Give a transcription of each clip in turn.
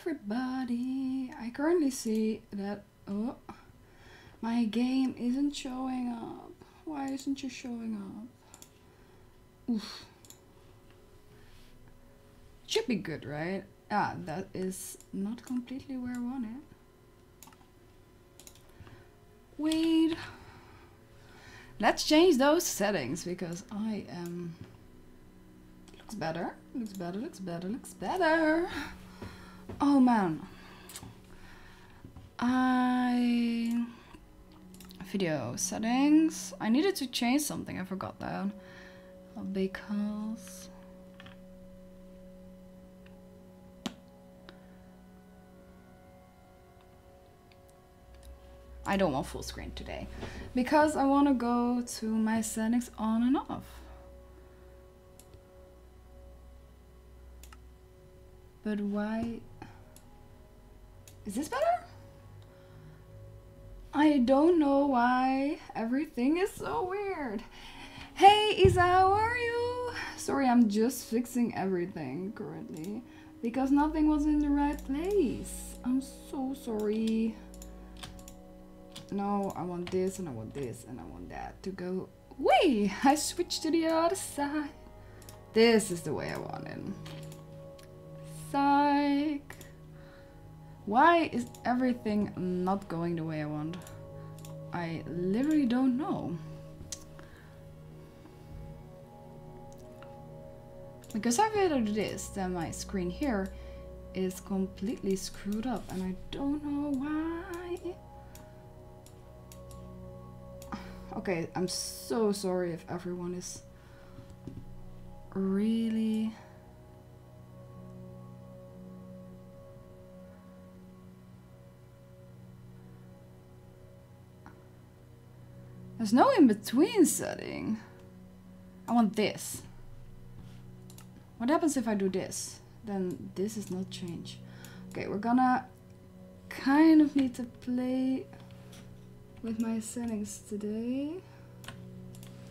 everybody. I currently see that oh, my game isn't showing up. Why isn't you showing up? Oof. Should be good, right? Ah, that is not completely where I want it. Wait. Let's change those settings because I am... Looks better, looks better, looks better, looks better. Oh man. I... Video settings. I needed to change something, I forgot that. Uh, because... I don't want full screen today because I want to go to my settings on and off. But why? Is this better? I don't know why everything is so weird. Hey Isa, how are you? Sorry, I'm just fixing everything currently because nothing was in the right place. I'm so sorry no, I want this and I want this and I want that to go. Wait, I switched to the other side. This is the way I want it. Psych. Why is everything not going the way I want? I literally don't know. Because if I do this, then my screen here is completely screwed up and I don't know why. Okay, I'm so sorry if everyone is really... There's no in-between setting. I want this. What happens if I do this? Then this is not change. Okay, we're gonna kind of need to play with my settings today.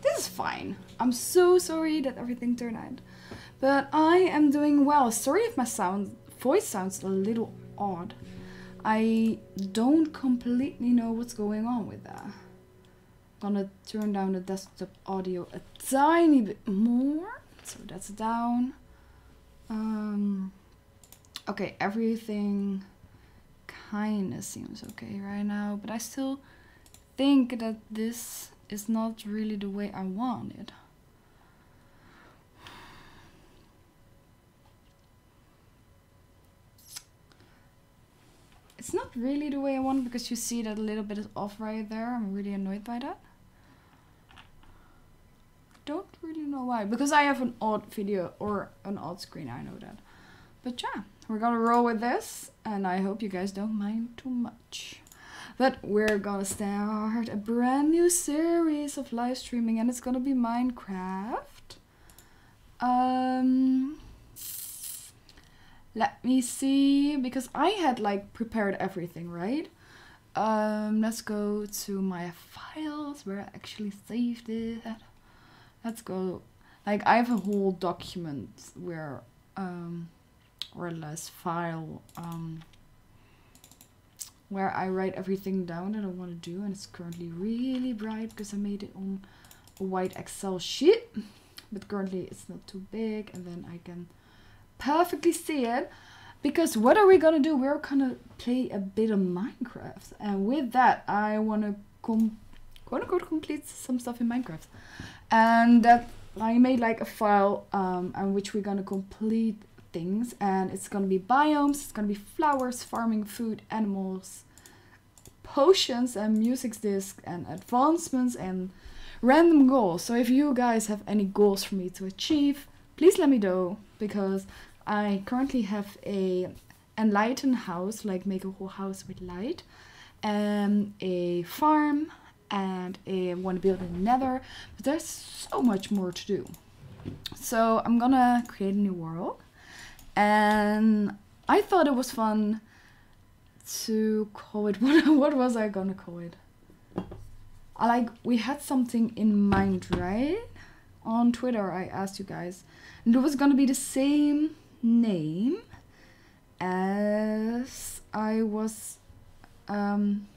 This is fine. I'm so sorry that everything turned out. But I am doing well. Sorry if my sound voice sounds a little odd. I don't completely know what's going on with that. Gonna turn down the desktop audio a tiny bit more. So that's down. Um, okay, everything kind of seems okay right now, but I still think that this is not really the way I want it. It's not really the way I want because you see that a little bit is off right there. I'm really annoyed by that. Don't really know why. Because I have an odd video or an odd screen, I know that. But yeah, we're gonna roll with this and I hope you guys don't mind too much. But we're gonna start a brand new series of live streaming and it's gonna be Minecraft. Um, let me see, because I had like prepared everything, right? Um, let's go to my files where I actually saved it. Let's go, like I have a whole document where, um, or less file, um, where I write everything down that I want to do and it's currently really bright because I made it on a white Excel sheet but currently it's not too big and then I can perfectly see it. Because what are we gonna do? We're gonna play a bit of Minecraft and with that I want to com quote unquote complete some stuff in Minecraft and that I made like a file um, on which we're gonna complete things and it's gonna be biomes, it's gonna be flowers, farming, food, animals, potions and music discs and advancements and random goals. So if you guys have any goals for me to achieve, please let me know because I currently have a enlightened house, like make a whole house with light, and a farm and I want to build a nether, but there's so much more to do. So I'm gonna create a new world and I thought it was fun to call it what what was I gonna call it? I like we had something in mind, right? On Twitter I asked you guys and it was gonna be the same name as I was um,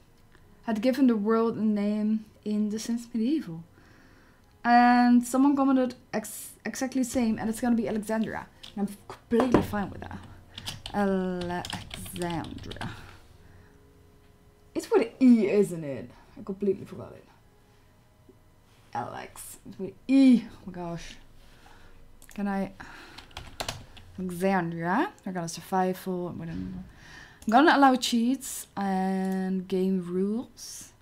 had given the world a name in The Sims Medieval. And someone commented ex exactly the same, and it's gonna be Alexandria. And I'm completely fine with that. Alexandria. It's with an E, isn't it? I completely forgot it. Alex. It's with E. Oh my gosh. Can I... Alexandria. We're gonna survival. I'm gonna allow cheats and game rules.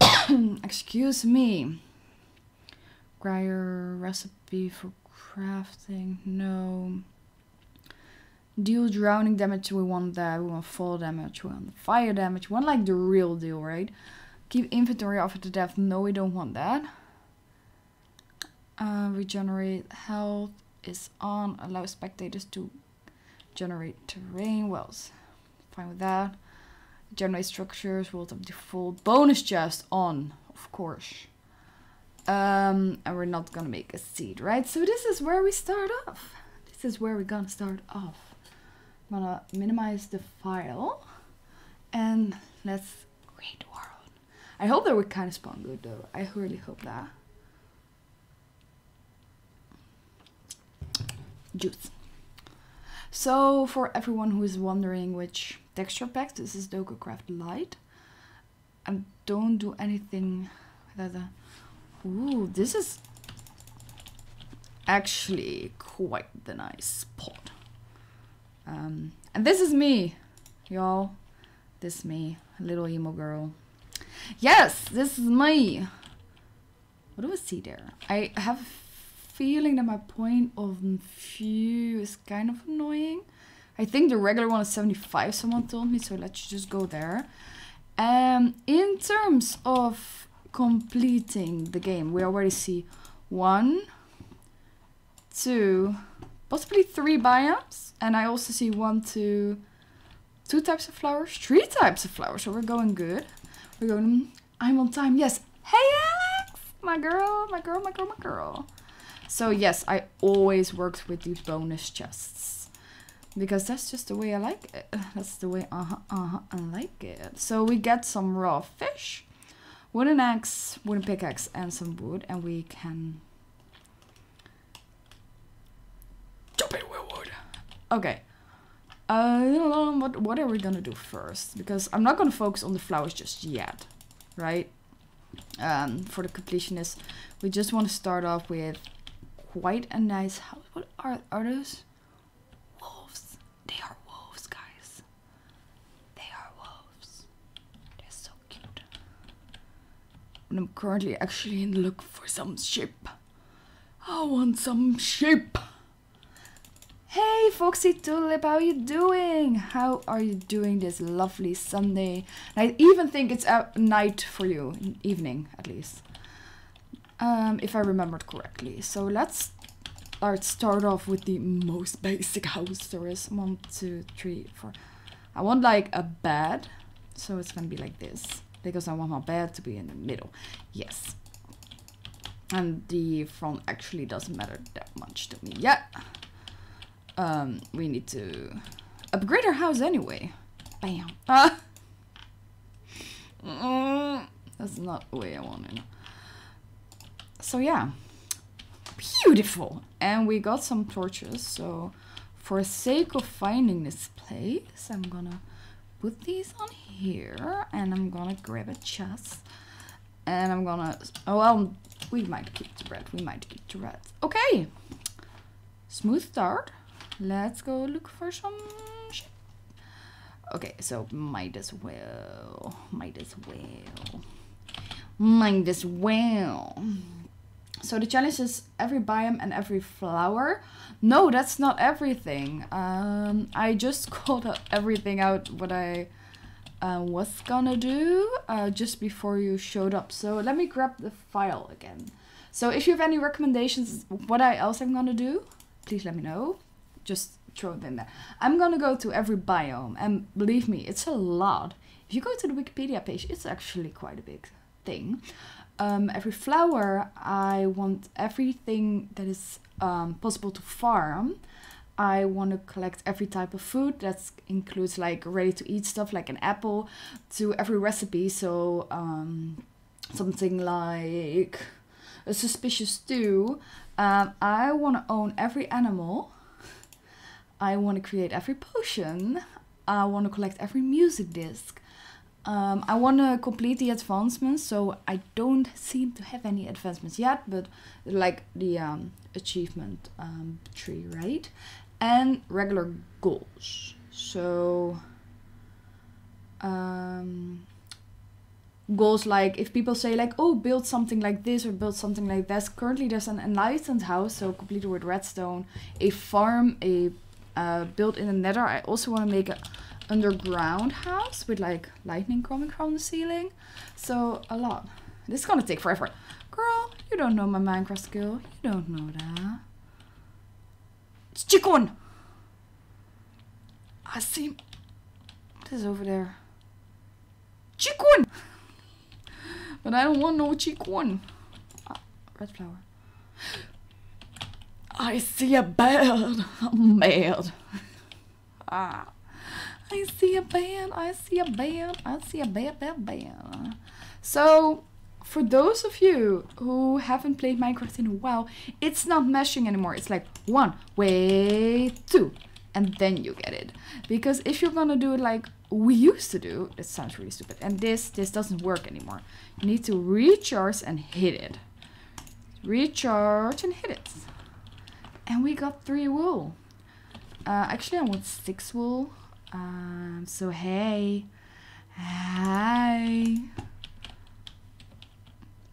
Excuse me. Require recipe for crafting. No. Deal drowning damage. We want that. We want fall damage. We want fire damage. We want like the real deal, right? Keep inventory after the death. No, we don't want that. Uh, regenerate health is on. Allow spectators to generate terrain. Well, fine with that. Generate structures. World of default. Bonus chest on, of course. Um, and we're not gonna make a seed, right? So this is where we start off. This is where we're gonna start off. I'm gonna minimize the file and let's create the world. I hope that we kind of spawn good though. I really hope that. Juice. So for everyone who is wondering which texture pack, this is DokuCraft Light. And don't do anything without the Ooh, this is actually quite the nice pot. Um, and this is me, y'all. This me, little emo girl. Yes, this is me. What do I see there? I have feeling that my point of view is kind of annoying. I think the regular one is 75, someone told me, so let's just go there. Um, in terms of completing the game. We already see one, two, possibly three biomes. And I also see one, two, two types of flowers, three types of flowers. So we're going good. We're going, I'm on time. Yes. Hey, Alex, my girl, my girl, my girl, my girl. So yes, I always worked with these bonus chests. Because that's just the way I like it. That's the way uh-huh, uh-huh, I like it. So we get some raw fish wooden axe, wooden pickaxe, and some wood, and we can jump in with wood. Okay. Uh, what what are we gonna do first? Because I'm not gonna focus on the flowers just yet, right? Um, for the completionist, we just want to start off with quite a nice house. What are are those? Wolves. They are wolves, guys. They are wolves. They're so cute. And I'm currently actually in the look for some sheep. I want some sheep. Hey Foxy Tulip, how are you doing? How are you doing this lovely Sunday? I even think it's a night for you, evening at least. Um, if I remembered correctly. So let's let's start off with the most basic house there is. One, two, three, four. I want like a bed. So it's gonna be like this because I want my bed to be in the middle. Yes. And the front actually doesn't matter that much to me yet. Um, we need to upgrade our house anyway. Bam. Ah. Mm, that's not the way I want it. So yeah. Beautiful. And we got some torches. So for sake of finding this place, I'm gonna put these on here and I'm gonna grab a chest and I'm gonna oh well we might keep the bread. We might keep the bread okay. Smooth start. Let's go look for some shit. Okay so might as well. Might as well. Might as well so the challenge is every biome and every flower. No, that's not everything. Um, I just called everything out what I uh, was gonna do uh, just before you showed up. So let me grab the file again. So if you have any recommendations what I else I'm gonna do, please let me know. Just throw it in there. I'm gonna go to every biome and believe me, it's a lot. If you go to the Wikipedia page, it's actually quite a big thing um, every flower, I want everything that is um, possible to farm. I want to collect every type of food. That includes like ready to eat stuff like an apple to every recipe. So um, something like a suspicious stew. Um, I want to own every animal. I want to create every potion. I want to collect every music disc. Um, I want to complete the advancements, so I don't seem to have any advancements yet, but like the um, achievement um, tree, right? And regular goals. So, um, goals like if people say like, oh, build something like this or build something like this. Currently, there's an enlightened house, so completed with redstone, a farm, a uh, built in the nether. I also want to make a underground house with like lightning coming from the ceiling. So a lot. This is gonna take forever. Girl, you don't know my Minecraft skill. You don't know that. It's Chicken! I see... What is over there? Chicken! But I don't want no chicken. Ah, red flower. I see a bird. I'm mad. ah. I see a band, I see a band, I see a band, band, band. So, for those of you who haven't played Minecraft in a while, it's not meshing anymore. It's like one, way, two, and then you get it. Because if you're gonna do it like we used to do, that sounds really stupid, and this, this doesn't work anymore. You need to recharge and hit it. Recharge and hit it. And we got three wool. Uh, actually, I want six wool. Um, so hey, hi.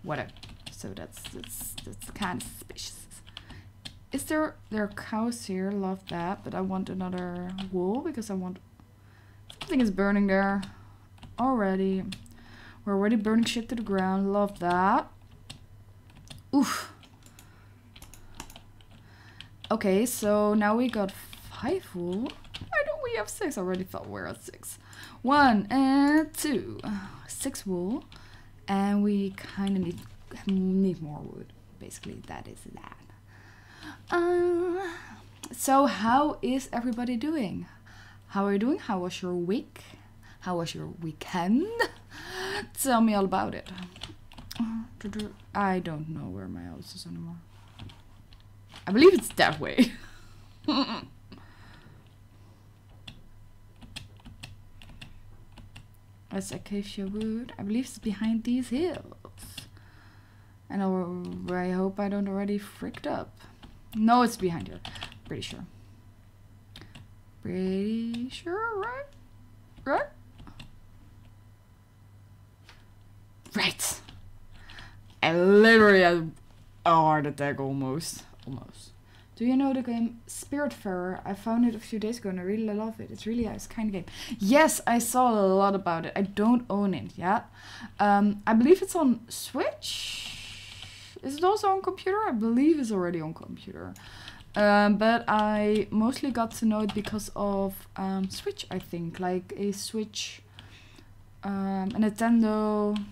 Whatever. So that's that's that's kind of suspicious. Is there there are cows here? Love that, but I want another wool because I want something is burning there already. We're already burning shit to the ground. Love that. Oof. Okay, so now we got five wool we have six. I already thought we are at six. One and two. Six wool. And we kind of need, need more wood. Basically, that is that. Uh, so how is everybody doing? How are you doing? How was your week? How was your weekend? Tell me all about it. I don't know where my house is anymore. I believe it's that way. As Acacia Wood. I believe it's behind these hills. And I hope I don't already freaked up. No, it's behind here. Pretty sure. Pretty sure, right? Right? Right. I literally had a heart attack almost. Almost. Do you know the game Spiritfarer? I found it a few days ago and I really love it. It's really a nice kind of game. Yes, I saw a lot about it. I don't own it yet. Um, I believe it's on Switch. Is it also on computer? I believe it's already on computer. Um, but I mostly got to know it because of um, Switch, I think. Like a Switch, um, a Nintendo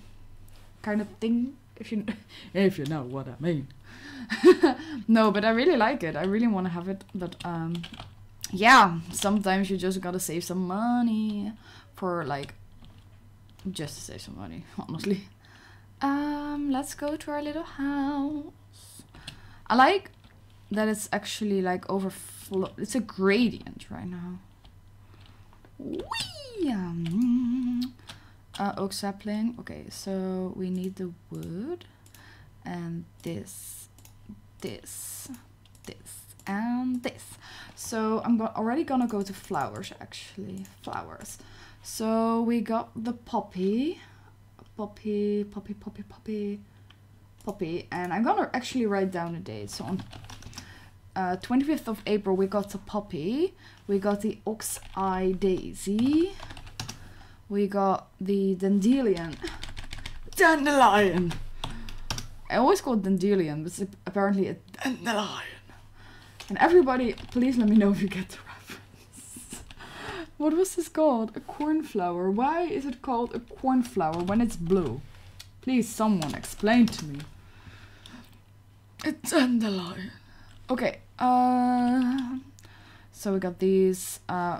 kind of thing. If you, if you know what I mean. no, but I really like it. I really want to have it. But um, yeah, sometimes you just gotta save some money for like just to save some money, honestly. Um, let's go to our little house. I like that it's actually like overflow. It's a gradient right now. Whee! Um, uh, oak sapling. Okay, so we need the wood and this this, this, and this. So I'm go already gonna go to flowers actually. Flowers. So we got the poppy, poppy, poppy, poppy, poppy, poppy, and I'm gonna actually write down the date. So on uh, 25th of April we got the poppy, we got the ox eye daisy, we got the dandelion, dandelion. I always call it dandelion, but it's apparently a dandelion. And everybody, please let me know if you get the reference. what was this called? A cornflower. Why is it called a cornflower when it's blue? Please, someone explain to me. A dandelion. Okay, uh, So we got these. Uh,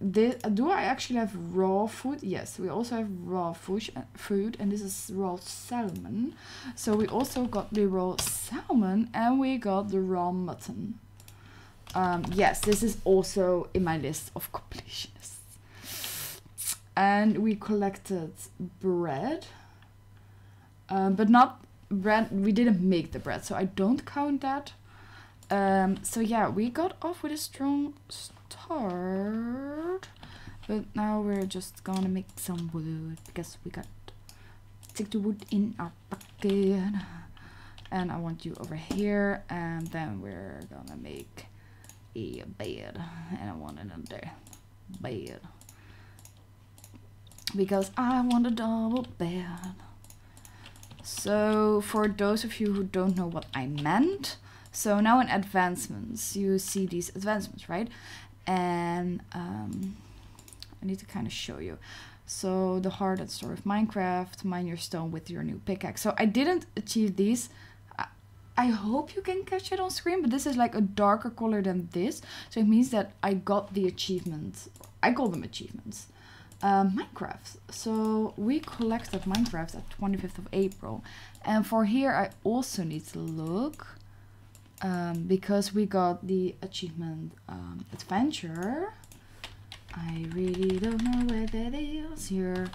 this, do I actually have raw food? Yes, we also have raw food, food, and this is raw salmon. So we also got the raw salmon, and we got the raw mutton. Um, yes, this is also in my list of completionists. And we collected bread, um, but not bread. We didn't make the bread, so I don't count that. Um, so yeah, we got off with a strong start, but now we're just gonna make some wood because we got take the wood in our bucket. And I want you over here, and then we're gonna make a bed, and I want another bed because I want a double bed. So for those of you who don't know what I meant, so now in advancements, you see these advancements, right? And um, I need to kind of show you. So the heart and story of Minecraft, mine your stone with your new pickaxe. So I didn't achieve these. I, hope you can catch it on screen, but this is like a darker color than this. So it means that I got the achievement. I call them achievements. Uh, Minecraft. So we collected Minecraft at 25th of April. And for here I also need to look um, because we got the achievement um, adventure. I really don't know where that is here.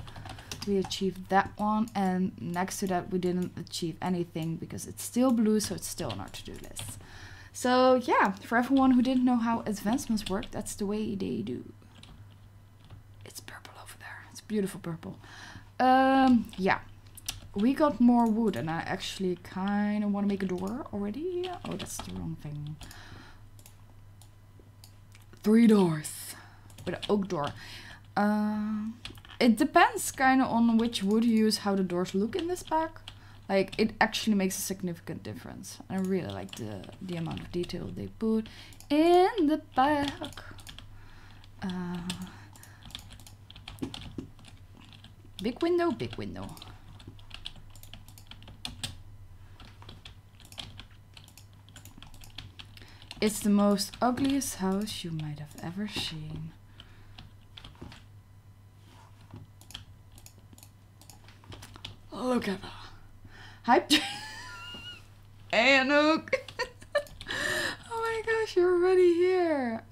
We achieved that one and next to that we didn't achieve anything because it's still blue so it's still on our to-do list. So yeah, for everyone who didn't know how advancements work, that's the way they do. It's purple over there. It's beautiful purple. Um, yeah, we got more wood and I actually kind of want to make a door already. Oh, that's the wrong thing. Three doors with an oak door. Uh, it depends kind of on which wood you use, how the doors look in this pack. Like, it actually makes a significant difference. I really like the, the amount of detail they put in the back. Uh, big window, big window. It's the most ugliest house you might have ever seen. Look at that. Hey, Anouk. oh my gosh, you're already here.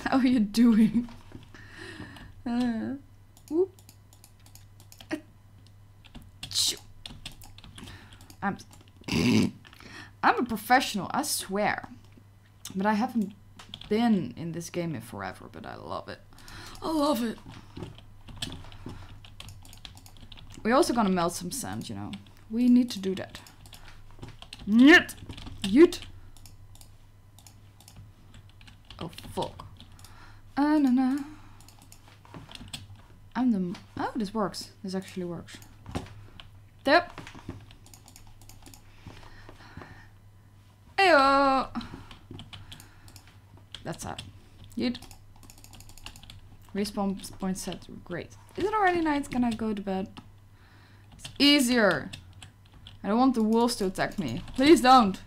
How are you doing? Uh, I'm I'm a professional, I swear. But I haven't been in this game in forever, but I love it. I love it. We're also gonna melt some sand, you know. We need to do that. Yet. Yet. Oh, fuck. Uh, no, no. I'm the... Oh, this works. This actually works. Yep. Heyo! That's that. Yeet. Respawn point set. Great. Is it already night? Can I go to bed? It's easier. I don't want the wolves to attack me. Please don't.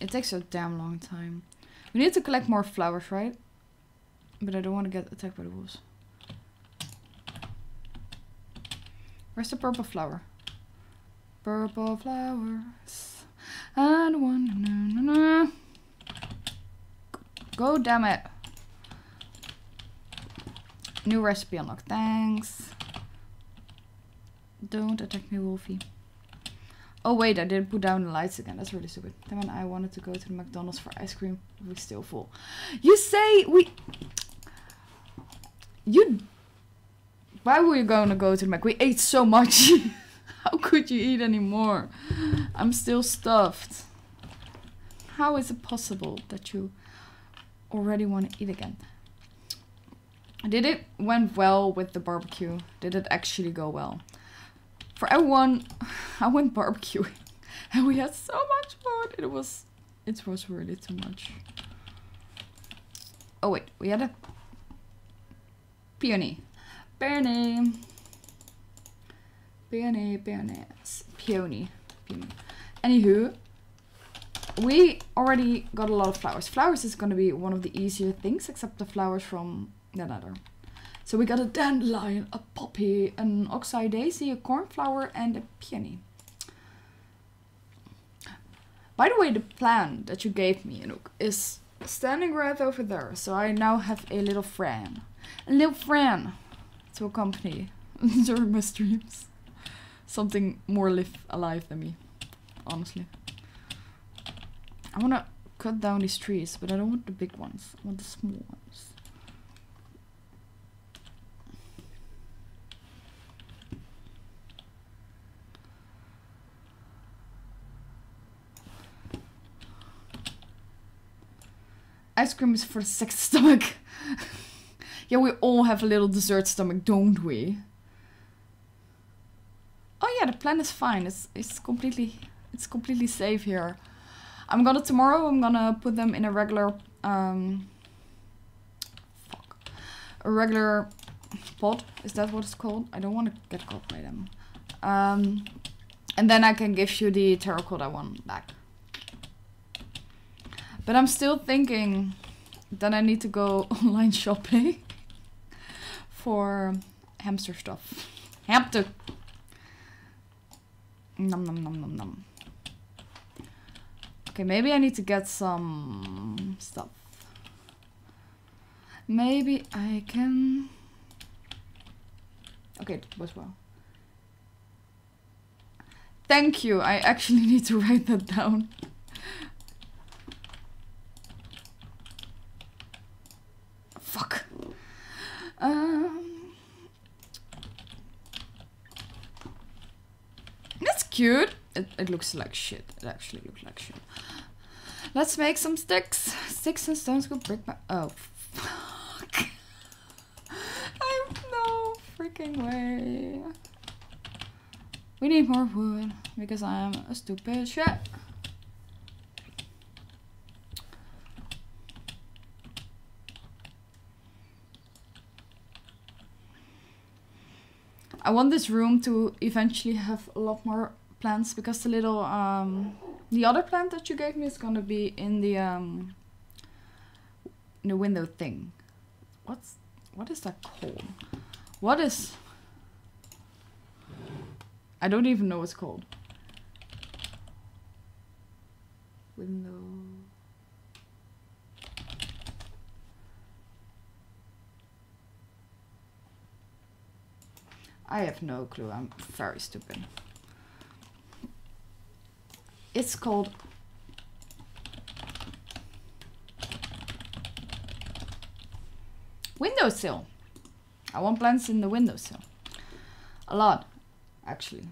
It takes a damn long time. We need to collect more flowers, right? But I don't want to get attacked by the wolves. Where's the purple flower? Purple flowers. And one. No, no, no. Go, damn it. New recipe unlocked. Thanks. Don't attack me, Wolfie. Oh wait, I didn't put down the lights again. That's really stupid. Then I wanted to go to the McDonald's for ice cream, we're still full. You say we you. Why were you gonna go to the Mac? We ate so much. How could you eat anymore? I'm still stuffed. How is it possible that you already want to eat again? Did it went well with the barbecue? Did it actually go well? For everyone, I went barbecuing and we had so much food. It was, it was really too much. Oh wait, we had a peony. Peony. Peony, peony. Peony. Peony. Anywho, we already got a lot of flowers. Flowers is gonna be one of the easier things, except the flowers from the nether. So we got a dandelion, a poppy, an oxeye daisy, a cornflower, and a peony. By the way, the plan that you gave me, Anouk, is standing right over there. So I now have a little friend. A little friend to accompany during my streams. Something more live alive than me, honestly. I wanna cut down these trees, but I don't want the big ones. I want the small ones. Ice cream is for sick stomach. yeah, we all have a little dessert stomach, don't we? Oh yeah, the plan is fine. It's it's completely it's completely safe here. I'm gonna tomorrow. I'm gonna put them in a regular um. Fuck, a regular pot. Is that what it's called? I don't want to get caught by them. Um, and then I can give you the terracotta one back. But I'm still thinking that I need to go online shopping for hamster stuff. Hamster. Nom nom nom nom nom. Okay, maybe I need to get some stuff. Maybe I can. Okay, that was well. Thank you. I actually need to write that down. Fuck. Um, that's cute. It, it looks like shit. It actually looks like shit. Let's make some sticks. Sticks and stones will break my. Oh, fuck. I have no freaking way. We need more wood because I'm a stupid shit. I want this room to eventually have a lot more plants because the little um the other plant that you gave me is gonna be in the um in the window thing. What's what is that called? What is I don't even know what's called. Window I have no clue. I'm very stupid. It's called windowsill. I want plants in the windowsill. A lot, actually.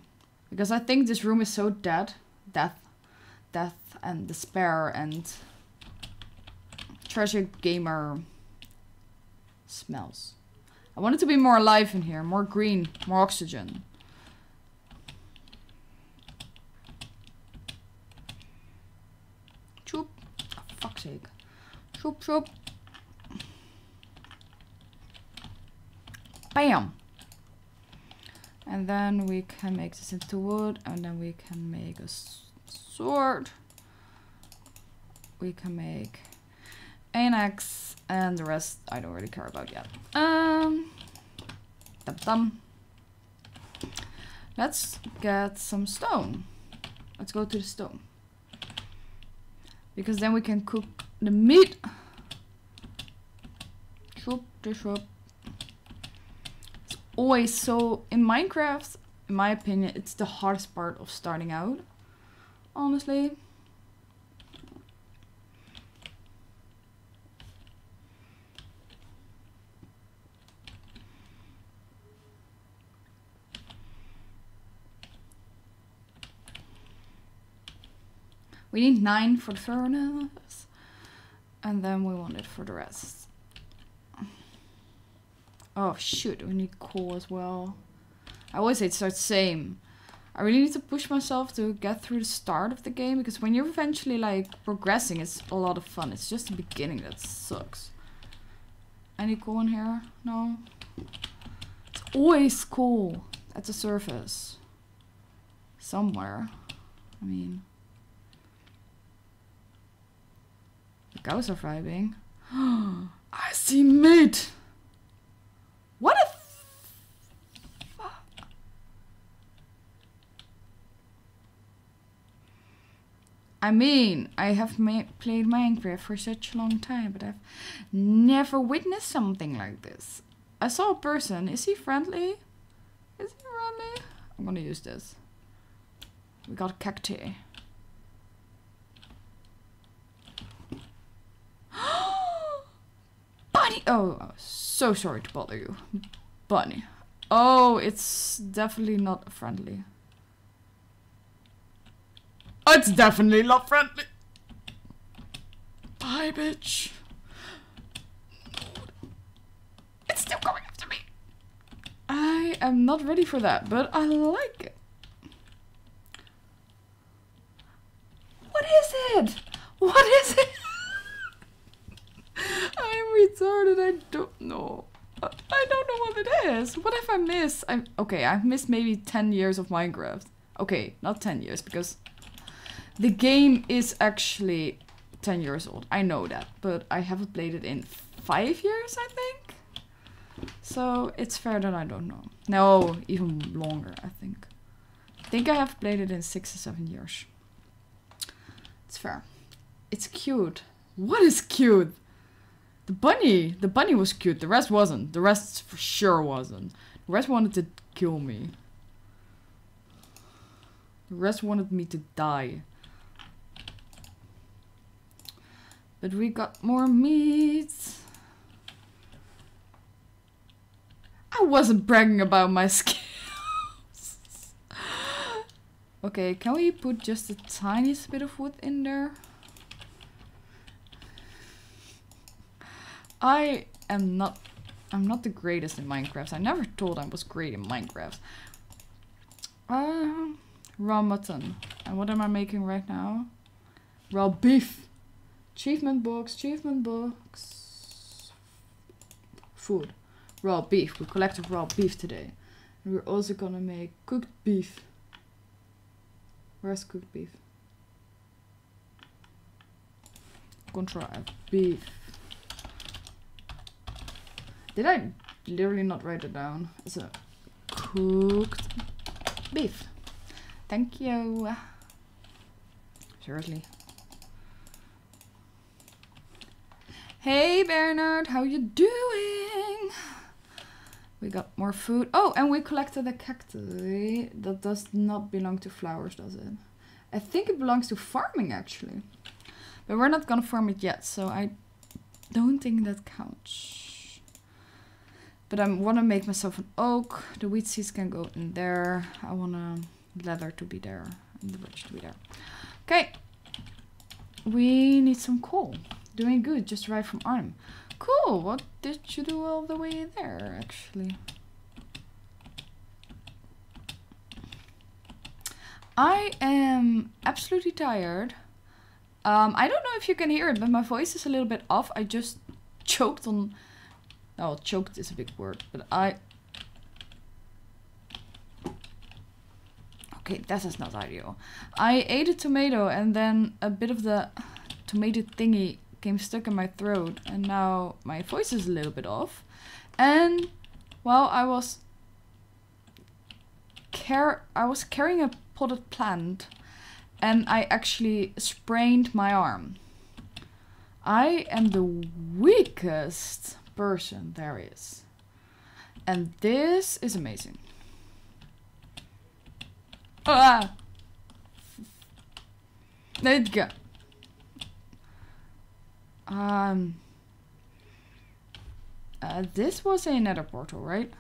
Because I think this room is so dead. Death. Death and despair and treasure gamer smells. I want it to be more alive in here, more green, more oxygen. Choop. Oh, fuck's sake. Choop, choop. Bam! And then we can make this into wood, and then we can make a sword. We can make an axe, and the rest I don't really care about yet. Um, dum dum. Let's get some stone. Let's go to the stone. Because then we can cook the meat. Chop this up. It's always so in Minecraft, in my opinion, it's the hardest part of starting out. Honestly. We need nine for the furnace. And then we want it for the rest. Oh shoot, we need coal as well. I always say it starts same. I really need to push myself to get through the start of the game because when you're eventually like progressing it's a lot of fun. It's just the beginning that sucks. Any coal in here? No. It's always coal at the surface. Somewhere. I mean. Are vibing. I see meat! What a I mean, I have ma played Minecraft for such a long time, but I've never witnessed something like this. I saw a person. Is he friendly? Is he friendly? I'm gonna use this. We got cacti. Oh, oh, so sorry to bother you. Bunny. Oh, it's definitely not friendly. Oh, it's definitely not friendly. Bye, bitch. It's still going after me. I am not ready for that, but I like it. What is it? What is it? I'm retarded. I don't know. I don't know what it is. What if I miss? I okay. I've missed maybe ten years of Minecraft. Okay, not ten years because the game is actually 10 years old. I know that, but I haven't played it in 5 years, I think. So it's fair that I don't know. No, even longer, I think. I think I have played it in 6 or 7 years. It's fair. It's cute. What is cute? The bunny. The bunny was cute. The rest wasn't. The rest for sure wasn't. The rest wanted to kill me. The rest wanted me to die. But we got more meat. I wasn't bragging about my skills. okay, can we put just a tiniest bit of wood in there? I am not I'm not the greatest in Minecraft. I never told I was great in Minecraft. Uh, raw mutton. And what am I making right now? Raw beef. Achievement box, achievement box. Food. Raw beef. We collected raw beef today. And we're also gonna make cooked beef. Where's cooked beef? Control F. beef. Did I literally not write it down? It's a cooked beef. Thank you. Seriously. Hey Bernard, how you doing? We got more food. Oh, and we collected a cactus. That does not belong to flowers, does it? I think it belongs to farming, actually. But we're not gonna farm it yet, so I don't think that counts. But I wanna make myself an oak. The wheat seeds can go in there. I wanna leather to be there. And the birch to be there. Okay. We need some coal. Doing good, just arrived from Arnhem. Cool, what did you do all the way there, actually? I am absolutely tired. Um, I don't know if you can hear it, but my voice is a little bit off. I just choked on... Oh, choked is a big word, but I... Okay, that is not ideal. I ate a tomato and then a bit of the tomato thingy came stuck in my throat and now my voice is a little bit off. And well, I was care I was carrying a potted plant and I actually sprained my arm. I am the weakest person there is. And this is amazing. Ah! There you go. Um, uh, this was a nether portal, right?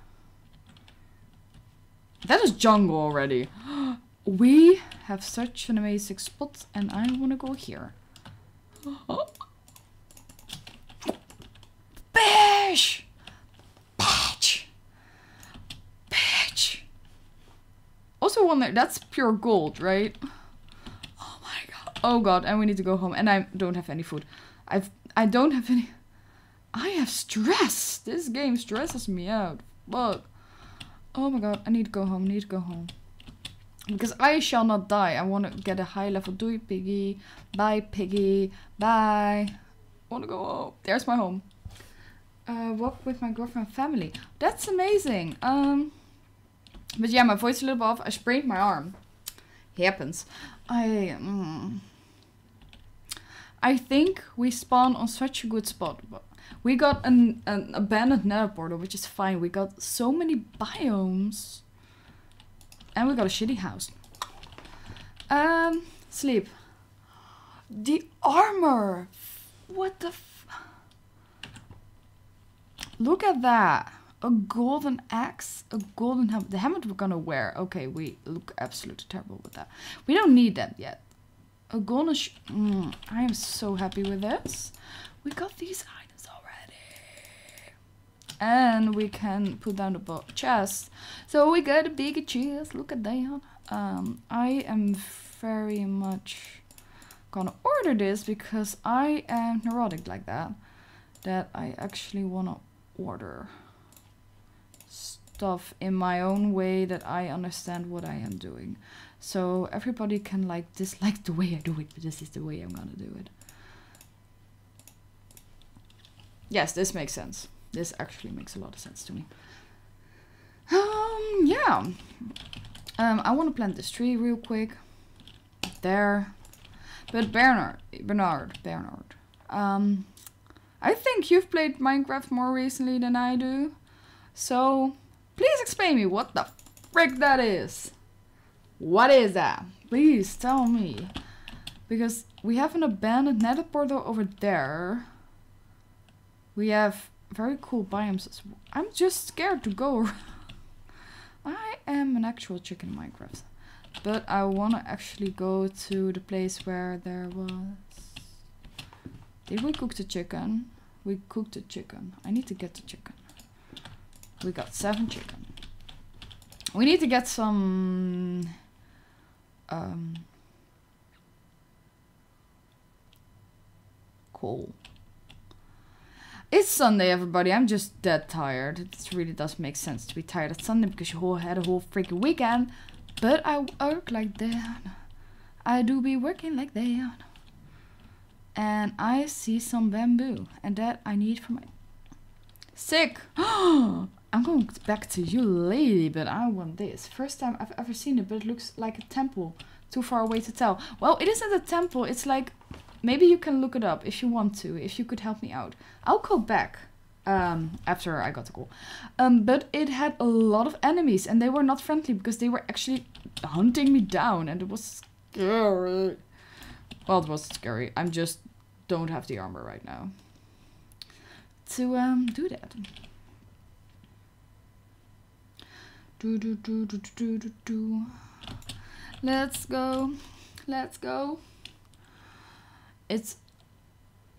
That is jungle already. we have such an amazing spot and I want to go here. Bitch! Bitch! Bitch! Also wonder, that's pure gold, right? Oh my god. Oh god, and we need to go home and I don't have any food. I've I don't have any. I have stress. This game stresses me out. Fuck. Oh my god, I need to go home, I need to go home. Because I shall not die. I want to get a high level. Do it, Piggy. Bye, Piggy. Bye. I want to go home. There's my home. Uh, walk with my girlfriend family. That's amazing. Um, but yeah, my voice is a little bit off. I sprained my arm. happens. I mm, I think we spawn on such a good spot. We got an, an abandoned nether portal, which is fine. We got so many biomes. And we got a shitty house. Um, sleep. The armor! What the Look at that! A golden axe, a golden helmet. The helmet we're gonna wear. Okay, we look absolutely terrible with that. We don't need that yet. A golden mm, I am so happy with this. We got these items already. And we can put down the chest. So we got a big chest. Look at that. Um, I am very much gonna order this because I am neurotic like that. That I actually wanna order stuff in my own way that I understand what I am doing. So everybody can like dislike the way I do it, but this is the way I'm gonna do it. Yes, this makes sense. This actually makes a lot of sense to me. Um, yeah. Um, I want to plant this tree real quick. There. But Bernard, Bernard, Bernard. Um, I think you've played Minecraft more recently than I do. So, please explain me what the frick that is. What is that? Please tell me. Because we have an abandoned nether portal over there. We have very cool biomes. I'm just scared to go I am an actual chicken in Minecraft. But I want to actually go to the place where there was... Did we cook the chicken? We cooked the chicken. I need to get the chicken. We got seven chicken. We need to get some um, cool. It's Sunday, everybody. I'm just dead tired. It really does make sense to be tired at Sunday because you had a whole freaking weekend. But I work like that. I do be working like that. And I see some bamboo. And that I need for my... Sick! I'm going back to you, lady, but I want this. First time I've ever seen it, but it looks like a temple. Too far away to tell. Well, it isn't a temple. It's like... Maybe you can look it up if you want to, if you could help me out. I'll go back um, after I got the call. Um, but it had a lot of enemies, and they were not friendly because they were actually hunting me down, and it was scary. Well, it was scary. I'm just don't have the armor right now to um, do that. Do, do, do, do, do, do, do. Let's go. Let's go. It's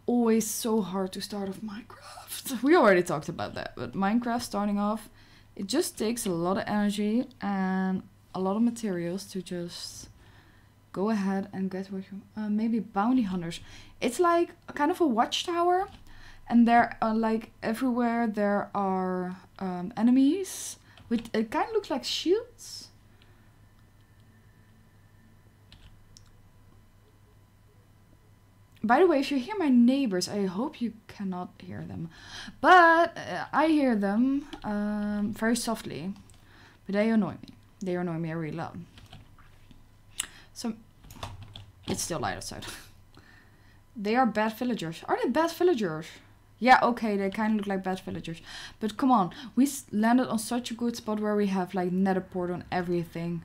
always so hard to start off Minecraft. We already talked about that, but Minecraft starting off, it just takes a lot of energy and a lot of materials to just go ahead and get what you uh, maybe bounty hunters. It's like kind of a watchtower, and there are like everywhere there are um, enemies with it kind of looks like shields. By the way, if you hear my neighbors, I hope you cannot hear them. But uh, I hear them um, very softly. But they annoy me. They annoy me really loud. So, it's still light outside. they are bad villagers. Are they bad villagers? Yeah, okay, they kind of look like bad villagers. But come on, we landed on such a good spot where we have like nether portal and everything.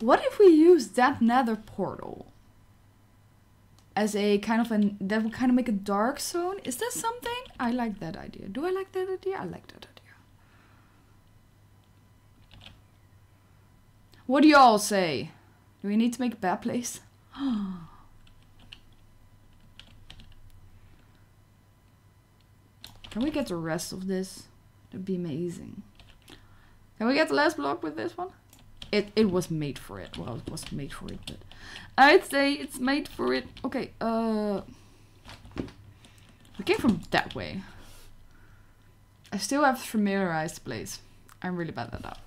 What if we use that nether portal as a kind of an that would kind of make a dark zone? Is that something? I like that idea. Do I like that idea? I like that idea. What do y'all say? Do we need to make a bad place? Can we get the rest of this? That'd be amazing. Can we get the last block with this one? It it was made for it. Well, it was made for it, but I'd say it's made for it. Okay, uh... We came from that way. I still have to familiarize the place. I'm really bad at that.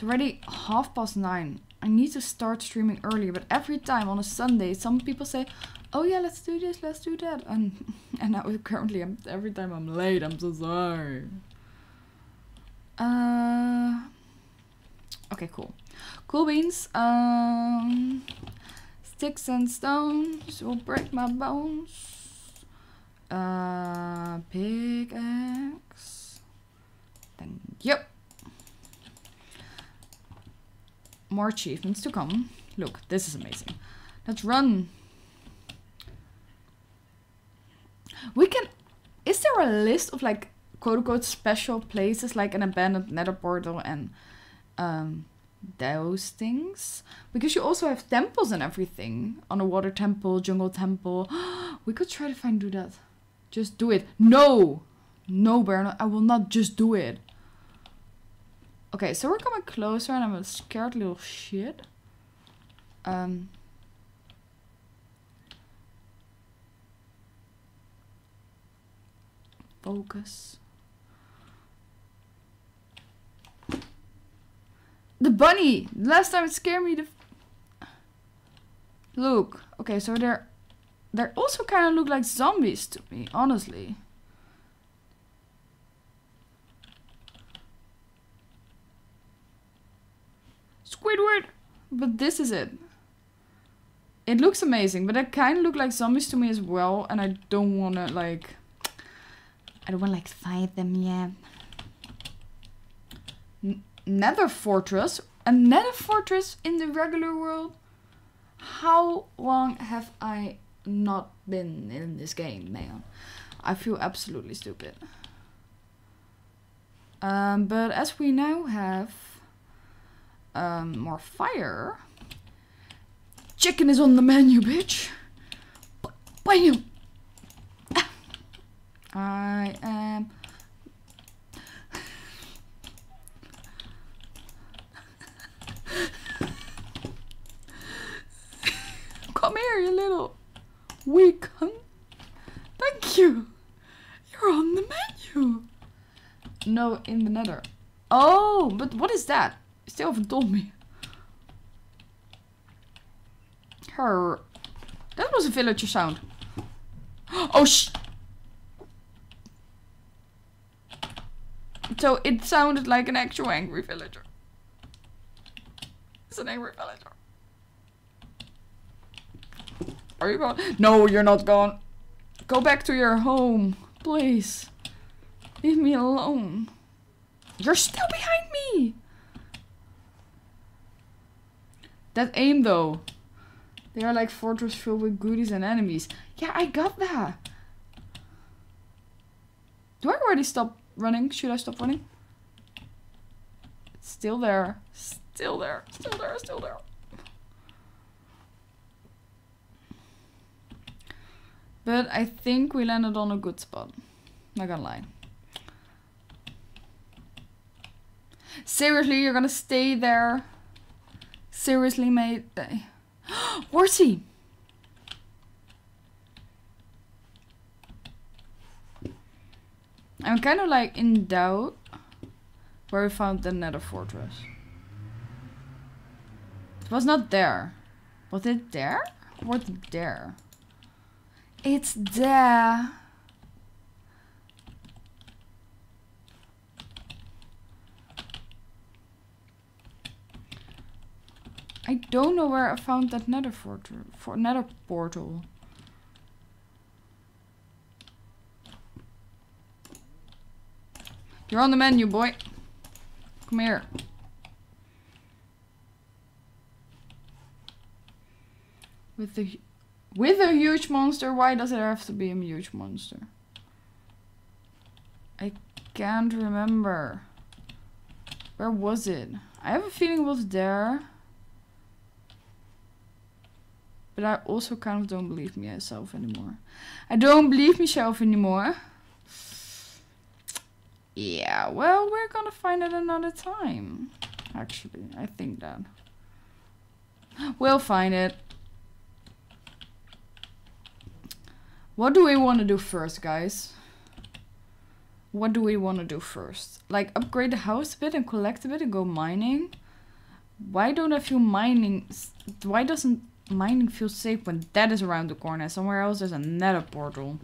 It's already half past nine. I need to start streaming earlier, but every time on a Sunday, some people say, "Oh yeah, let's do this, let's do that," and and now currently, I'm, every time I'm late, I'm so sorry. Uh, okay, cool, cool beans. Um, sticks and stones will break my bones. Uh, pickaxe. Thank you. More achievements to come. Look, this is amazing. Let's run. We can... Is there a list of like quote-unquote special places like an abandoned nether portal and um, those things? Because you also have temples and everything. On a water temple, jungle temple. we could try to find do that. Just do it. No! No, Bernard, I will not just do it. Okay, so we're coming closer and I'm a scared little shit. Um... Focus. The bunny! Last time it scared me the... Look. Okay, so they're they also kind of look like zombies to me, honestly. Squidward! But this is it. It looks amazing, but they kind of look like zombies to me as well. And I don't want to, like... I don't want to, like, fight them yet. N Nether Fortress? A Nether Fortress in the regular world? How long have I not been in this game, man. I feel absolutely stupid. Um, but as we now have um, more fire, chicken is on the menu, bitch. Bam! I am Come here, you little weak cunt. Thank you. You're on the menu. No, in the nether. Oh, but what is that? Still haven't told me. Her. That was a villager sound. Oh, sh. So it sounded like an actual angry villager. It's an angry villager. Are you gone? No, you're not gone. Go back to your home, please. Leave me alone. You're still behind me. That aim though. They are like fortress filled with goodies and enemies. Yeah, I got that. Do I already stop running? Should I stop running? Still there. Still there. Still there. Still there. But I think we landed on a good spot. Not gonna lie. Seriously, you're gonna stay there? Seriously, mate? Where's he? I'm kind of like in doubt where we found the nether fortress. It was not there. Was it there? It there? It's there. I don't know where I found that nether for nether portal. You're on the menu, boy. Come here. With the with a huge monster? Why does it have to be a huge monster? I can't remember. Where was it? I have a feeling it was there. But I also kind of don't believe myself anymore. I don't believe myself anymore. Yeah, well, we're gonna find it another time. Actually, I think that. We'll find it. What do we want to do first, guys? What do we want to do first? Like upgrade the house a bit and collect a bit and go mining? Why don't I feel mining... Why doesn't mining feels safe when that is around the corner? Somewhere else there's a nether portal.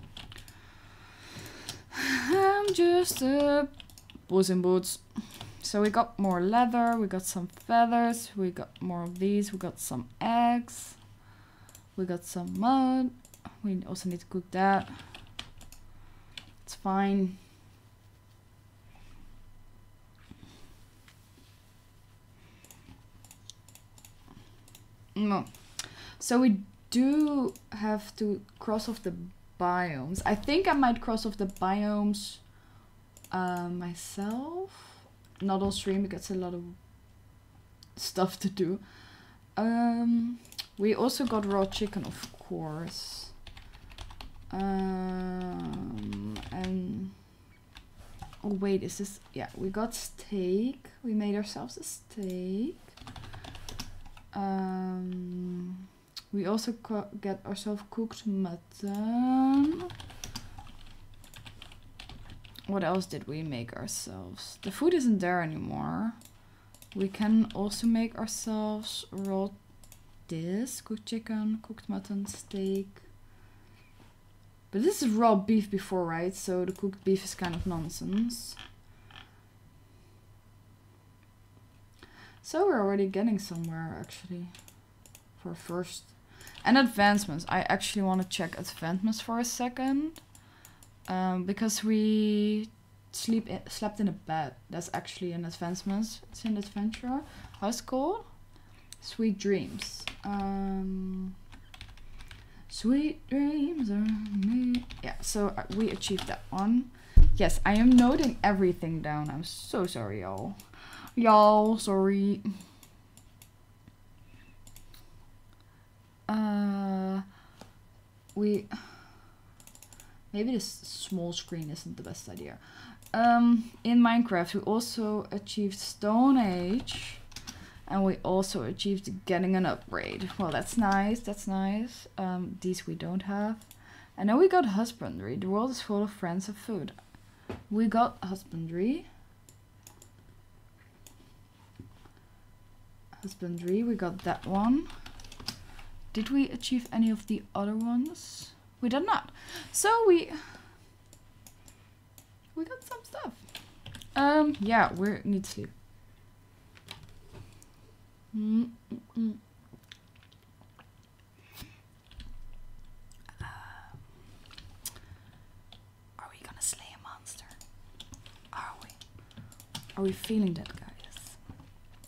I'm just a Puss in Boots. So we got more leather, we got some feathers, we got more of these, we got some eggs, we got some mud. We also need to cook that. It's fine. No. So we do have to cross off the biomes. I think I might cross off the biomes uh, myself. Not on stream because a lot of stuff to do. Um, we also got raw chicken, of course. Um, and oh wait, is this? Yeah, we got steak. We made ourselves a steak. Um, we also get ourselves cooked mutton. What else did we make ourselves? The food isn't there anymore. We can also make ourselves raw this. Cooked chicken, cooked mutton, steak. But this is raw beef before, right? So the cooked beef is kind of nonsense. So we're already getting somewhere actually for first. And advancements. I actually want to check advancements for a second. Um, because we sleep in, slept in a bed. That's actually an advancement. It's an adventure. How's it called? Sweet dreams. Um, sweet dreams are me. Yeah, so uh, we achieved that one. Yes, I am noting everything down. I'm so sorry, y'all. Y'all, sorry. Uh, we... Maybe this small screen isn't the best idea. Um, in Minecraft, we also achieved Stone Age. And we also achieved getting an upgrade. Well, that's nice, that's nice. Um, these we don't have. And then we got husbandry. The world is full of friends of food. We got husbandry. husbandry. We got that one. Did we achieve any of the other ones? We did not. So we we got some stuff. Um, yeah, we need sleep. Mm -mm -mm. Uh, are we gonna slay a monster? Are we? Are we feeling that, guys?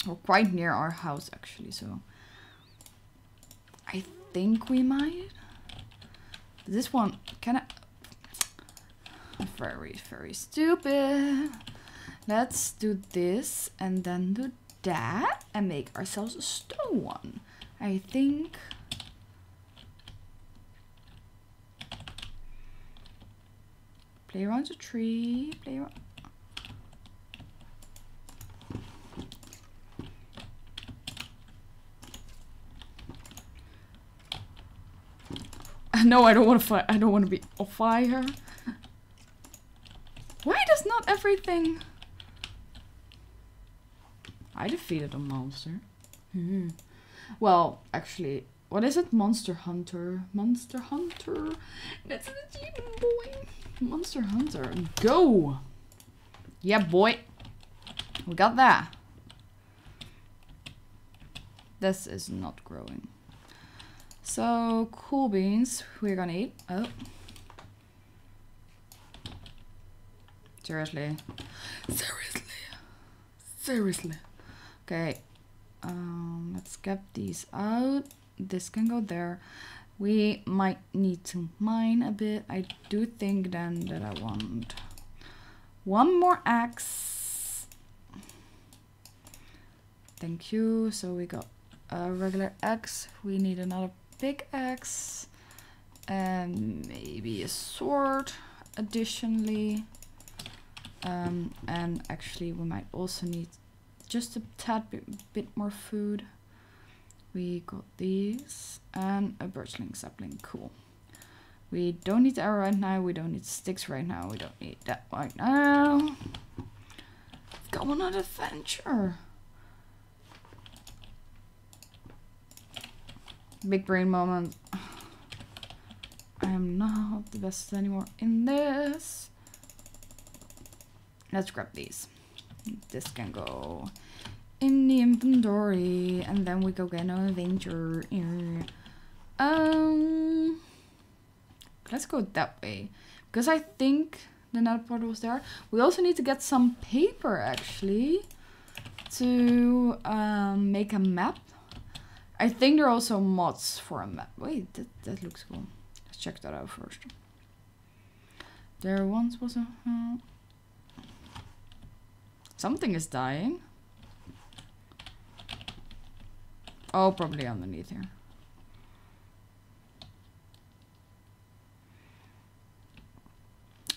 We're quite near our house actually, so think we might. This one, can I? Very, very stupid. Let's do this and then do that and make ourselves a stone one. I think. Play around the tree, play around. no, I don't want to fight. I don't want to be on fire. Why does not everything... I defeated a monster. Hmm. Well, actually, what is it? Monster Hunter. Monster Hunter. That's an achievement, boy. Monster Hunter. Go! Yeah, boy. We got that. This is not growing. So, cool beans, we're gonna eat. Oh. Seriously. Seriously. Seriously. Okay. Um, let's get these out. This can go there. We might need to mine a bit. I do think then that I want one more axe. Thank you. So we got a regular axe. We need another pickaxe and maybe a sword additionally. Um, and actually we might also need just a tad bit, bit more food. We got these and a birchling sapling, cool. We don't need arrow right now. We don't need sticks right now. We don't need that right now. Go on an adventure. Big brain moment. I am not the best anymore in this. Let's grab these. This can go in the inventory. And then we go get an adventure. Um, let's go that way. Because I think the nether portal was there. We also need to get some paper actually to um, make a map. I think there are also mods for a map. Wait, that, that looks cool. Let's check that out first. There once was a... Uh, something is dying. Oh, probably underneath here.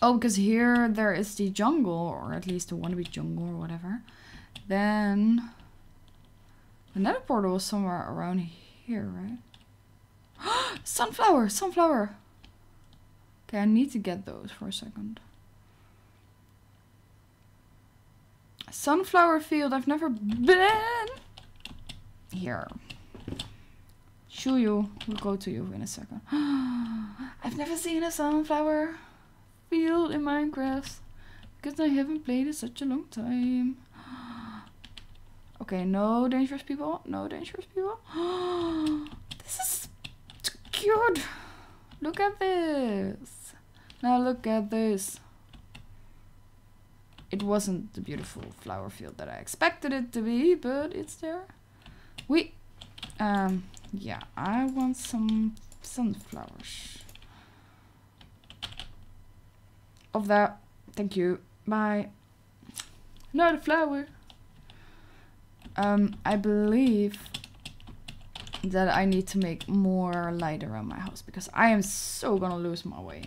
Oh, because here there is the jungle, or at least the wannabe jungle or whatever. Then the nether portal was somewhere around here, right? sunflower! Sunflower! Okay, I need to get those for a second. Sunflower field, I've never been! Here. Shuyu, we'll go to you in a second. I've never seen a sunflower field in Minecraft because I haven't played it such a long time. Okay, no dangerous people. No dangerous people. this is cute. Look at this. Now look at this. It wasn't the beautiful flower field that I expected it to be, but it's there. We, um, yeah, I want some sunflowers of that. Thank you. Bye. Not a flower. Um, I believe that I need to make more light around my house because I am so gonna lose my way.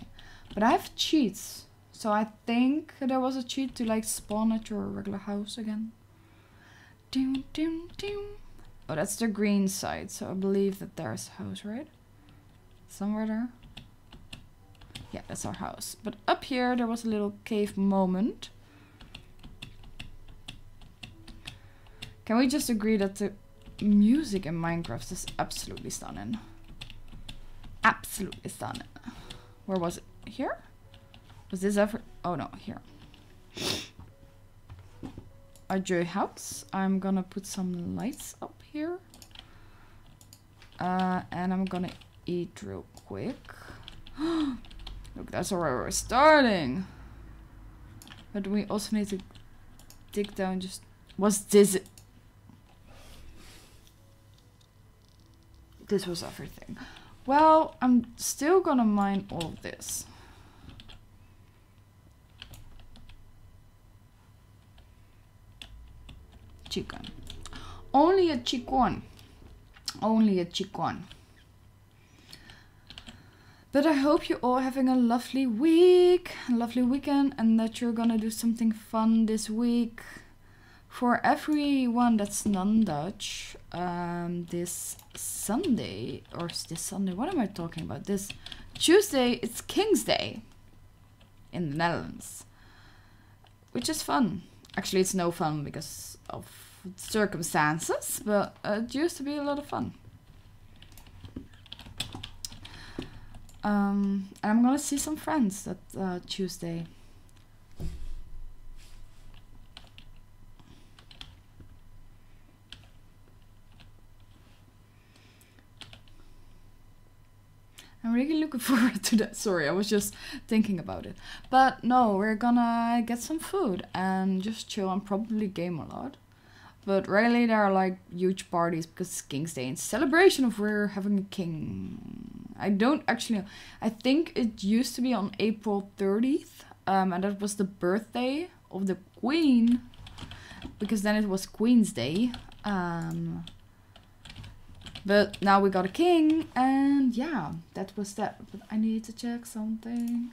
But I have cheats. So I think there was a cheat to like spawn at your regular house again. Doom, doom, doom. Oh, that's the green side. So I believe that there's a house, right? Somewhere there. Yeah, that's our house. But up here, there was a little cave moment. Can we just agree that the music in Minecraft is absolutely stunning? Absolutely stunning. Where was it? Here? Was this ever? Oh no, here. Our joy house. I'm gonna put some lights up here. Uh, and I'm gonna eat real quick. Look, that's where we're starting. But we also need to dig down just... Was this... This was everything. Well, I'm still gonna mine all of this. Chicken. Only a chicken. Only a chicken. But I hope you're all having a lovely week, a lovely weekend, and that you're gonna do something fun this week. For everyone that's non-Dutch, um, this Sunday, or this Sunday, what am I talking about? This Tuesday, it's King's Day in the Netherlands, which is fun. Actually, it's no fun because of circumstances, but it used to be a lot of fun. Um, and I'm gonna see some friends that uh, Tuesday. Really looking forward to that. Sorry, I was just thinking about it. But no, we're gonna get some food and just chill and probably game a lot. But rarely there are like huge parties because it's King's Day in celebration of we're having a king. I don't actually know. I think it used to be on April 30th. Um, and that was the birthday of the queen. Because then it was Queen's Day. Um, but now we got a king, and yeah, that was that. But I need to check something.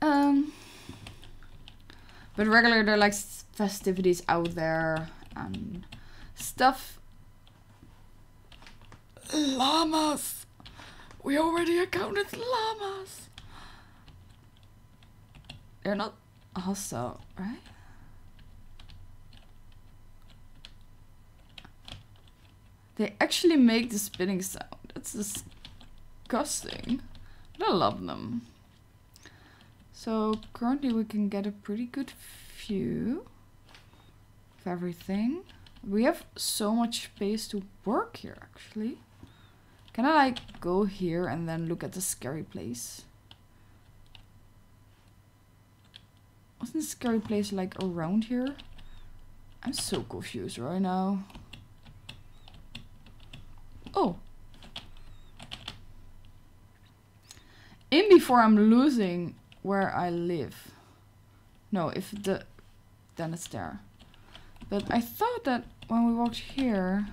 Um, but regular there are like festivities out there and stuff Llamas! We already accounted llamas! They're not hostile, right? They actually make the spinning sound. That's disgusting. But I love them. So currently we can get a pretty good view of everything. We have so much space to work here actually. Can I like go here and then look at the scary place? Wasn't the scary place like around here? I'm so confused right now. Oh. In before I'm losing where I live. No, if the... Then it's there. But I thought that when we walked here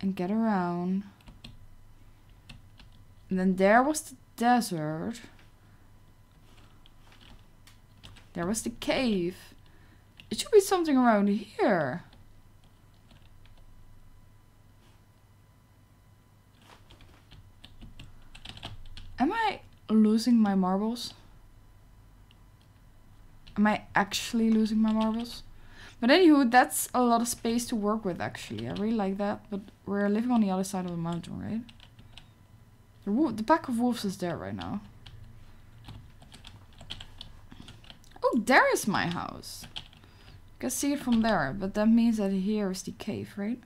and get around... And then there was the desert. There was the cave. It should be something around here. Am I losing my marbles? Am I actually losing my marbles? But anywho, that's a lot of space to work with actually. I really like that. But we're living on the other side of the mountain, right? The, the pack of wolves is there right now. Oh, there is my house. You can see it from there. But that means that here is the cave, right?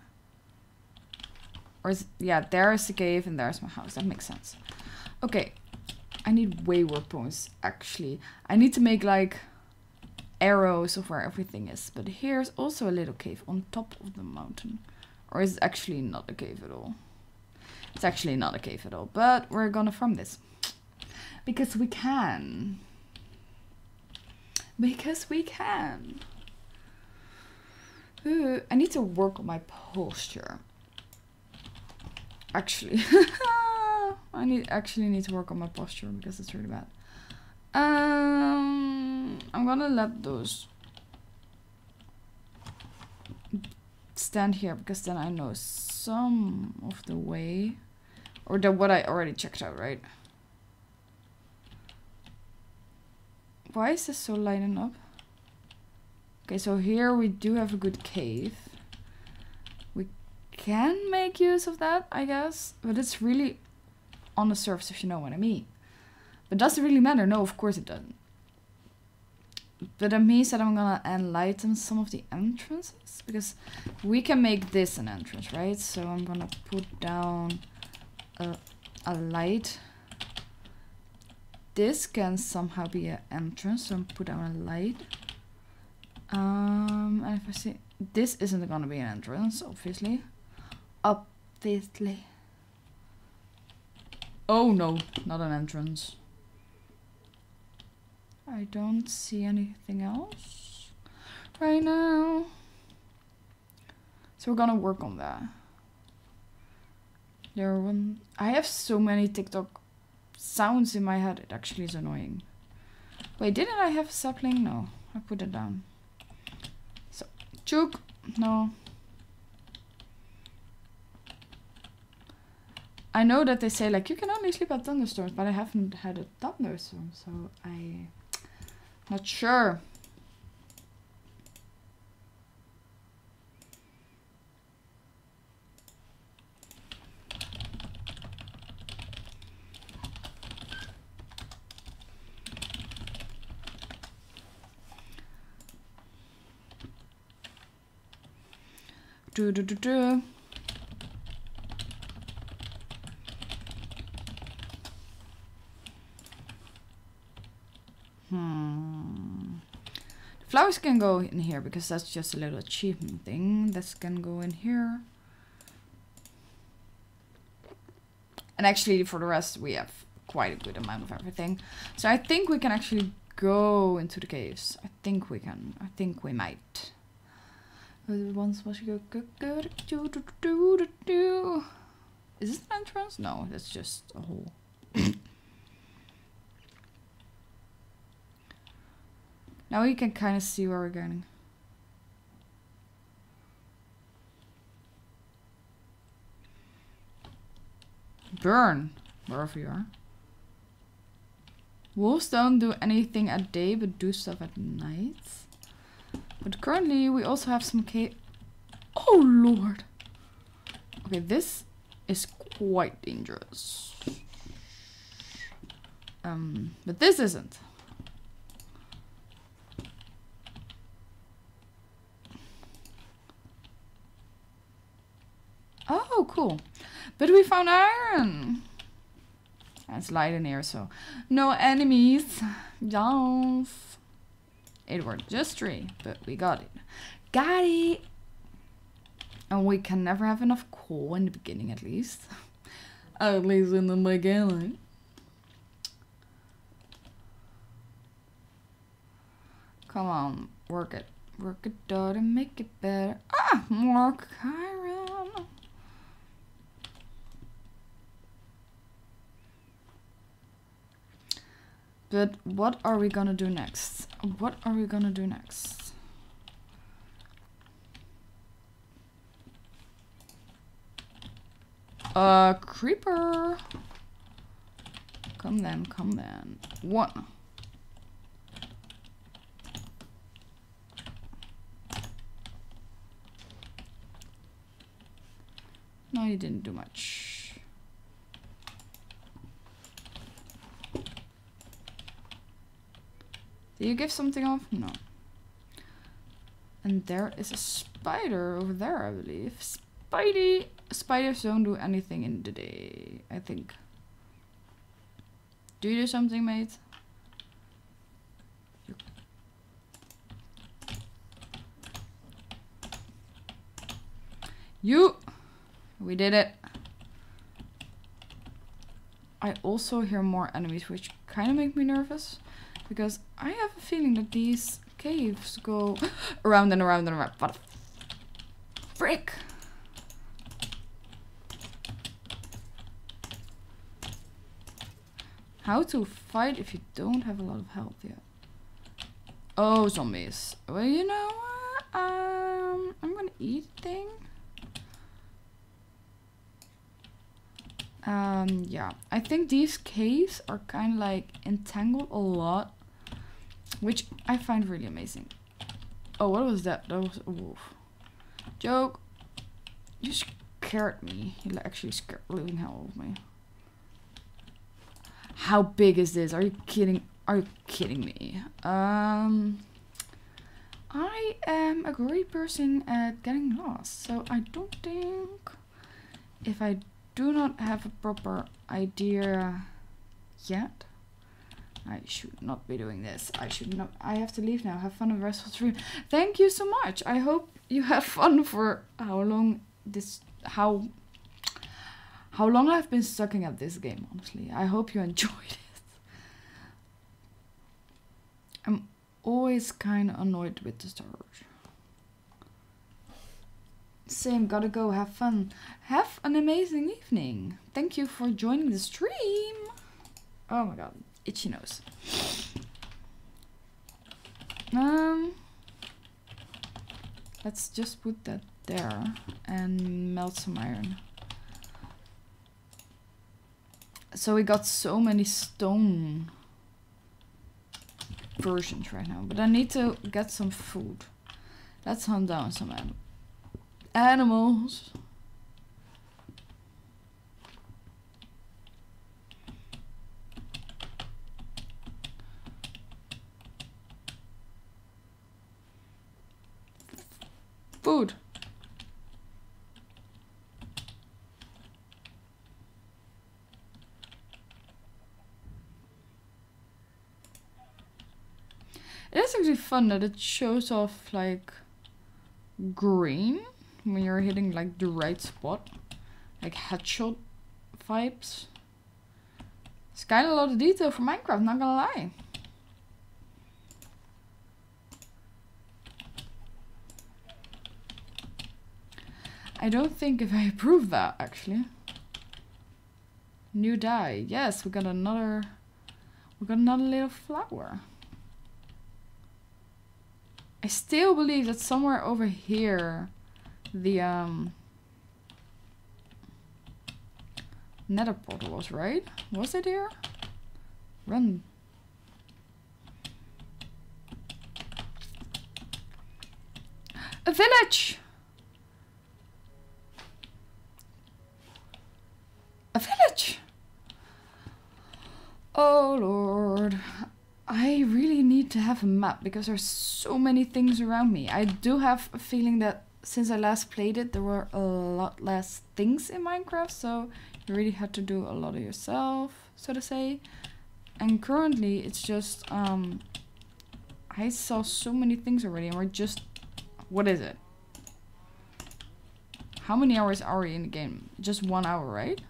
Or is, yeah, there is the cave and there's my house. That makes sense. Okay. I need way more points, actually. I need to make, like, arrows of where everything is. But here's also a little cave on top of the mountain. Or is it actually not a cave at all? It's actually not a cave at all. But we're gonna farm this. Because we can. Because we can. Ooh, I need to work on my posture. Actually. I need actually need to work on my posture because it's really bad. Um, I'm gonna let those stand here because then I know some of the way or the what I already checked out, right? Why is this so lighting up? Okay, so here we do have a good cave. We can make use of that, I guess. But it's really on the surface, if you know what I mean. But does it really matter? No, of course it doesn't. But that means that I'm gonna enlighten some of the entrances. Because we can make this an entrance, right? So I'm gonna put down a, a light. This can somehow be an entrance, so I'm put down a light. Um, and if I see... This isn't gonna be an entrance, obviously. Obviously. Oh no, not an entrance. I don't see anything else right now. So we're gonna work on that. There are one I have so many TikTok sounds in my head, it actually is annoying. Wait, didn't I have a sapling? No, I put it down. So, chook, no, I know that they say like you can only sleep at thunderstorms, but I haven't had a thunderstorm, so I not sure. Hmm. The flowers can go in here because that's just a little achievement thing. This can go in here. And actually for the rest we have quite a good amount of everything. So I think we can actually go into the caves. I think we can. I think we might. Once was go. Is this an entrance? No, that's just a hole. Now we can kind of see where we're going. Burn, wherever you are. Wolves don't do anything at day, but do stuff at night. But currently, we also have some cave. Oh lord! Okay, this is quite dangerous. Um, but this isn't. Oh, cool. But we found iron. It's light in here, so no enemies. Yes. It was just three, but we got it. Got it! And we can never have enough coal in the beginning, at least. at least in the beginning. Come on, work it. Work it out and make it better. Ah, more Chiron. But what are we gonna do next? What are we gonna do next? Uh, creeper. Come then, come then. One. No, you didn't do much. You give something off? No. And there is a spider over there, I believe. Spidey! Spiders don't do anything in the day, I think. Do you do something, mate? You! We did it. I also hear more enemies, which kind of make me nervous. Because I have a feeling that these caves go around and around and around. What frick? How to fight if you don't have a lot of health yet. Oh, zombies. Well, you know what? Um, I'm gonna eat thing. Um, yeah. I think these caves are kind of like entangled a lot. Which I find really amazing. Oh, what was that? That was a wolf. Joke. You scared me. You actually scared living hell of me. How big is this? Are you kidding? Are you kidding me? Um, I am a great person at getting lost, so I don't think if I do not have a proper idea yet. I should not be doing this. I should not. I have to leave now. Have fun with the rest of stream. Thank you so much. I hope you have fun for how long this how how long I've been sucking at this game. Honestly, I hope you enjoyed it. I'm always kind of annoyed with the storage. Same, gotta go, have fun. Have an amazing evening. Thank you for joining the stream. Oh my god, itchy nose. Um, let's just put that there and melt some iron. So we got so many stone versions right now, but I need to get some food. Let's hunt down some animals animals. Food. It is actually fun that it shows off like green when you're hitting like the right spot. Like headshot vibes. It's kind of a lot of detail for Minecraft, not gonna lie. I don't think if I approve that, actually. New dye. Yes, we got another... We got another little flower. I still believe that somewhere over here, the um, nether portal was, right? Was it here? Run. A village! A village! Oh lord. I really need to have a map because there's so many things around me. I do have a feeling that since I last played it, there were a lot less things in Minecraft, so you really had to do a lot of yourself, so to say. And currently, it's just, um, I saw so many things already, and we're just, what is it? How many hours are we in the game? Just one hour, right?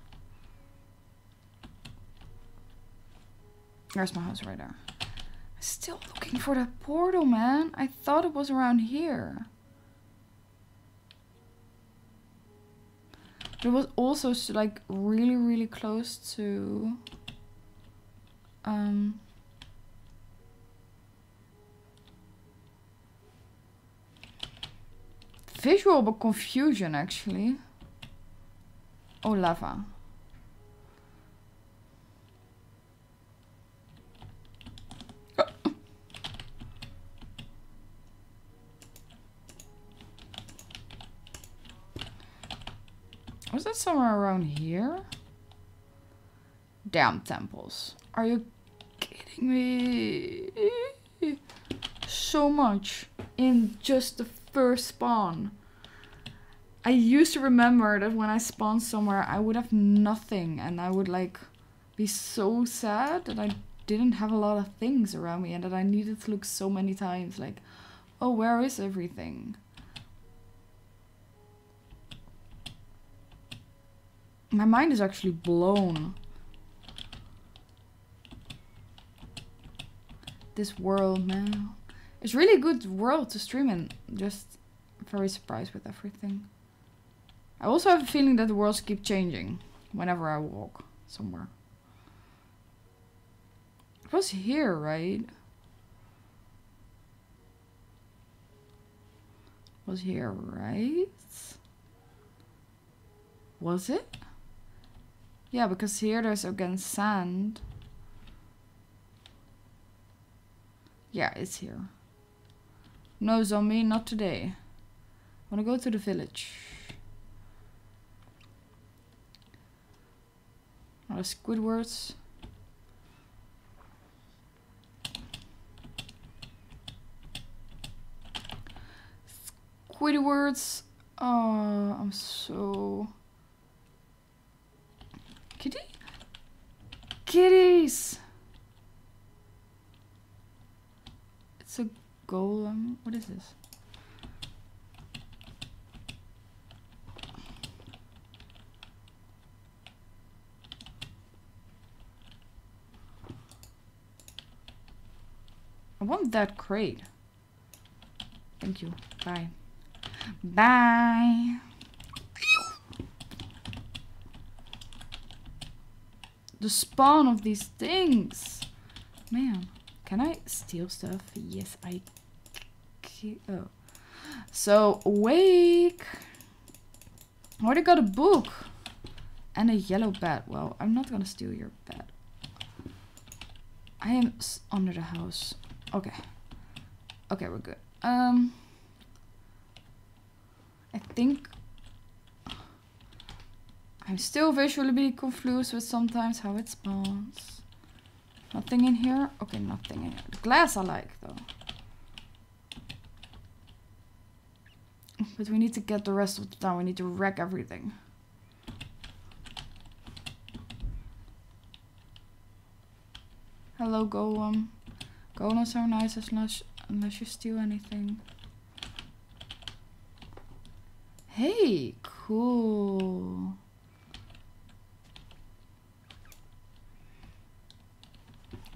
There's my house right there. Still looking for that portal, man. I thought it was around here. It was also like really, really close to... Um... Visual, confusion, actually. Oh, lava. Was that somewhere around here? Damn temples. Are you kidding me? So much in just the first spawn. I used to remember that when I spawned somewhere, I would have nothing and I would like be so sad that I didn't have a lot of things around me and that I needed to look so many times like, oh, where is everything? My mind is actually blown. This world, man. It's really good world to stream in. Just very surprised with everything. I also have a feeling that the worlds keep changing whenever I walk somewhere. It was here, right? Was here, right? Was it? Yeah, because here there's again sand. Yeah, it's here. No, zombie, not today. To go to the village. Not a Squidwards. Squidwards. Oh, I'm so... Kitty? Kitties! It's a golem. What is this? I want that crate. Thank you. Bye. Bye. The spawn of these things. Man, can I steal stuff? Yes, I can. Oh. So, awake. I already got a book. And a yellow bat. Well, I'm not gonna steal your bat. I am under the house. Okay. Okay, we're good. Um, I think I'm still visually confused with sometimes how it spawns. Nothing in here? Okay, nothing in here. The glass I like though. But we need to get the rest of the town. We need to wreck everything. Hello, Golem. Golems are nice unless, unless you steal anything. Hey, cool.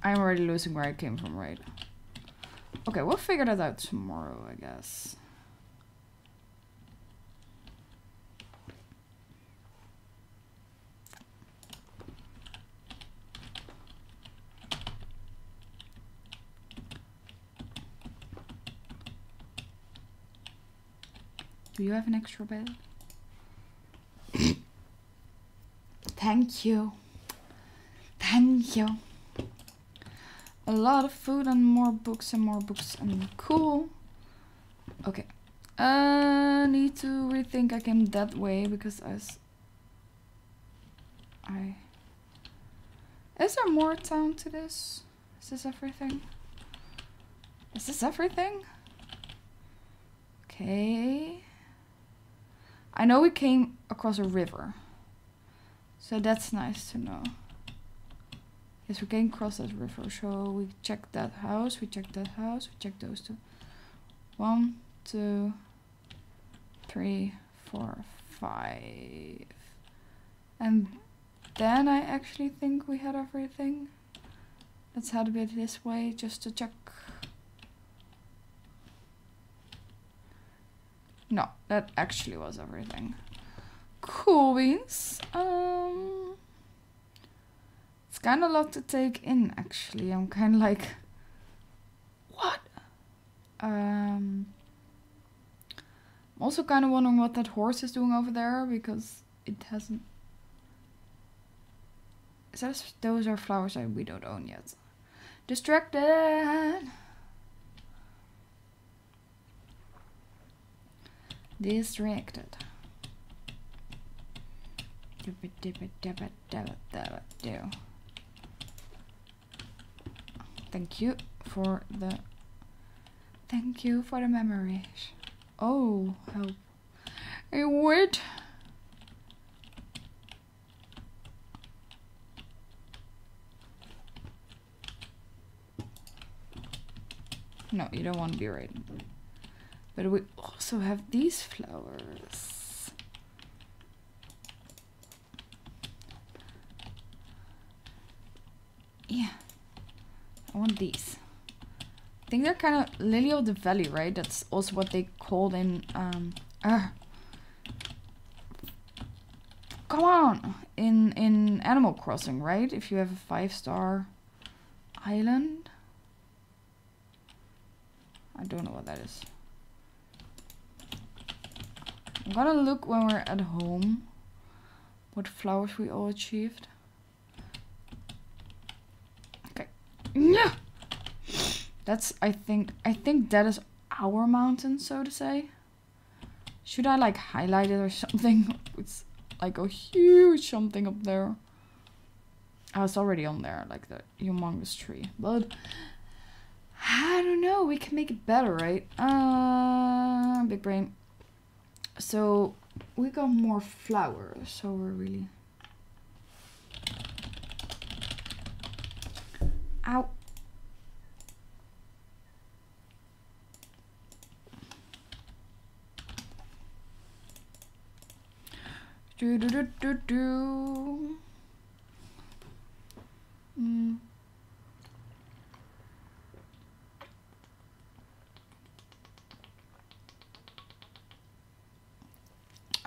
I'm already losing where I came from, right? Okay, we'll figure that out tomorrow, I guess. Do you have an extra bed? Thank you. Thank you. A lot of food and more books and more books and cool. Okay. I uh, need to rethink I came that way because I I Is there more town to this? Is this everything? Is this everything? Okay. I know we came across a river. So that's nice to know. Yes, we came cross that river. So we check that house, we check that house, we check those two. One, two, three, four, five. And then I actually think we had everything. Let's head a bit this way just to check. No, that actually was everything. Cool beans. Um, it's kind of a lot to take in, actually. I'm kind of like, what? Um, I'm also kind of wondering what that horse is doing over there because it hasn't. Is that, those are flowers that we don't own yet. Distracted. Distracted. Thank you for the thank you for the memories. Oh help. A word No, you don't want to be right. But we also have these flowers. Yeah. I want these. I think they're kind of lily of the valley, right? That's also what they called in um uh, Come on! In in Animal Crossing, right? If you have a five star island. I don't know what that is. I'm gonna look when we're at home what flowers we all achieved. Yeah. That's I think I think that is our mountain, so to say. Should I like highlight it or something? It's like a huge something up there. I was already on there, like the humongous tree. But I don't know, we can make it better, right? Uh big brain. So we got more flowers, so we're really Ow. Do do do do do. Mm.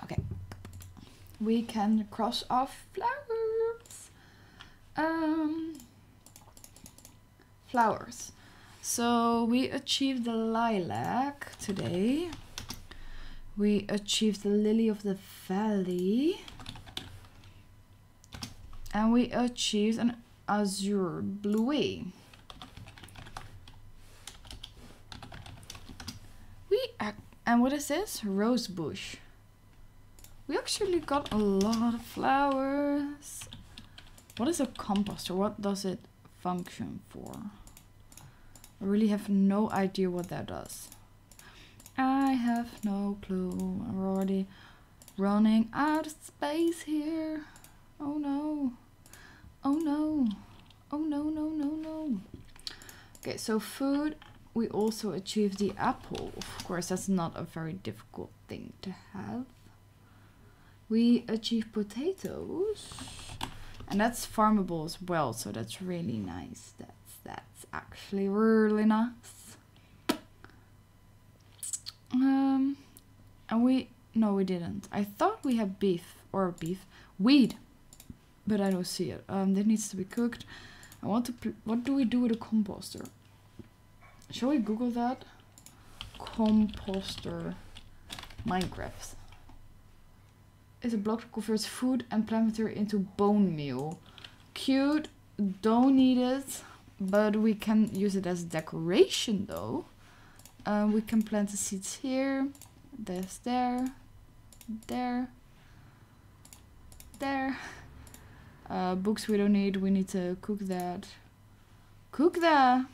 Okay. We can cross off flowers. Um flowers. So we achieved the lilac today. We achieved the lily of the valley. And we achieved an azure bluet. We and what is this? Rose bush. We actually got a lot of flowers. What is a composter? What does it function for? I really have no idea what that does. I have no clue. I'm already running out of space here. Oh no. Oh no. Oh no, no, no, no. Okay, so food. We also achieved the apple. Of course, that's not a very difficult thing to have. We achieved potatoes. And that's farmable as well, so that's really nice. That that's actually really nice. Um, and we, no we didn't. I thought we had beef, or beef, weed, but I don't see it. Um, that needs to be cooked. I want to, what do we do with a composter? Shall we Google that? Composter Minecraft. It's a block that converts food and plant material into bone meal. Cute. Don't need it. But we can use it as decoration though. Um, we can plant the seeds here. There's there. There. There. Uh, books we don't need. We need to cook that. Cook that!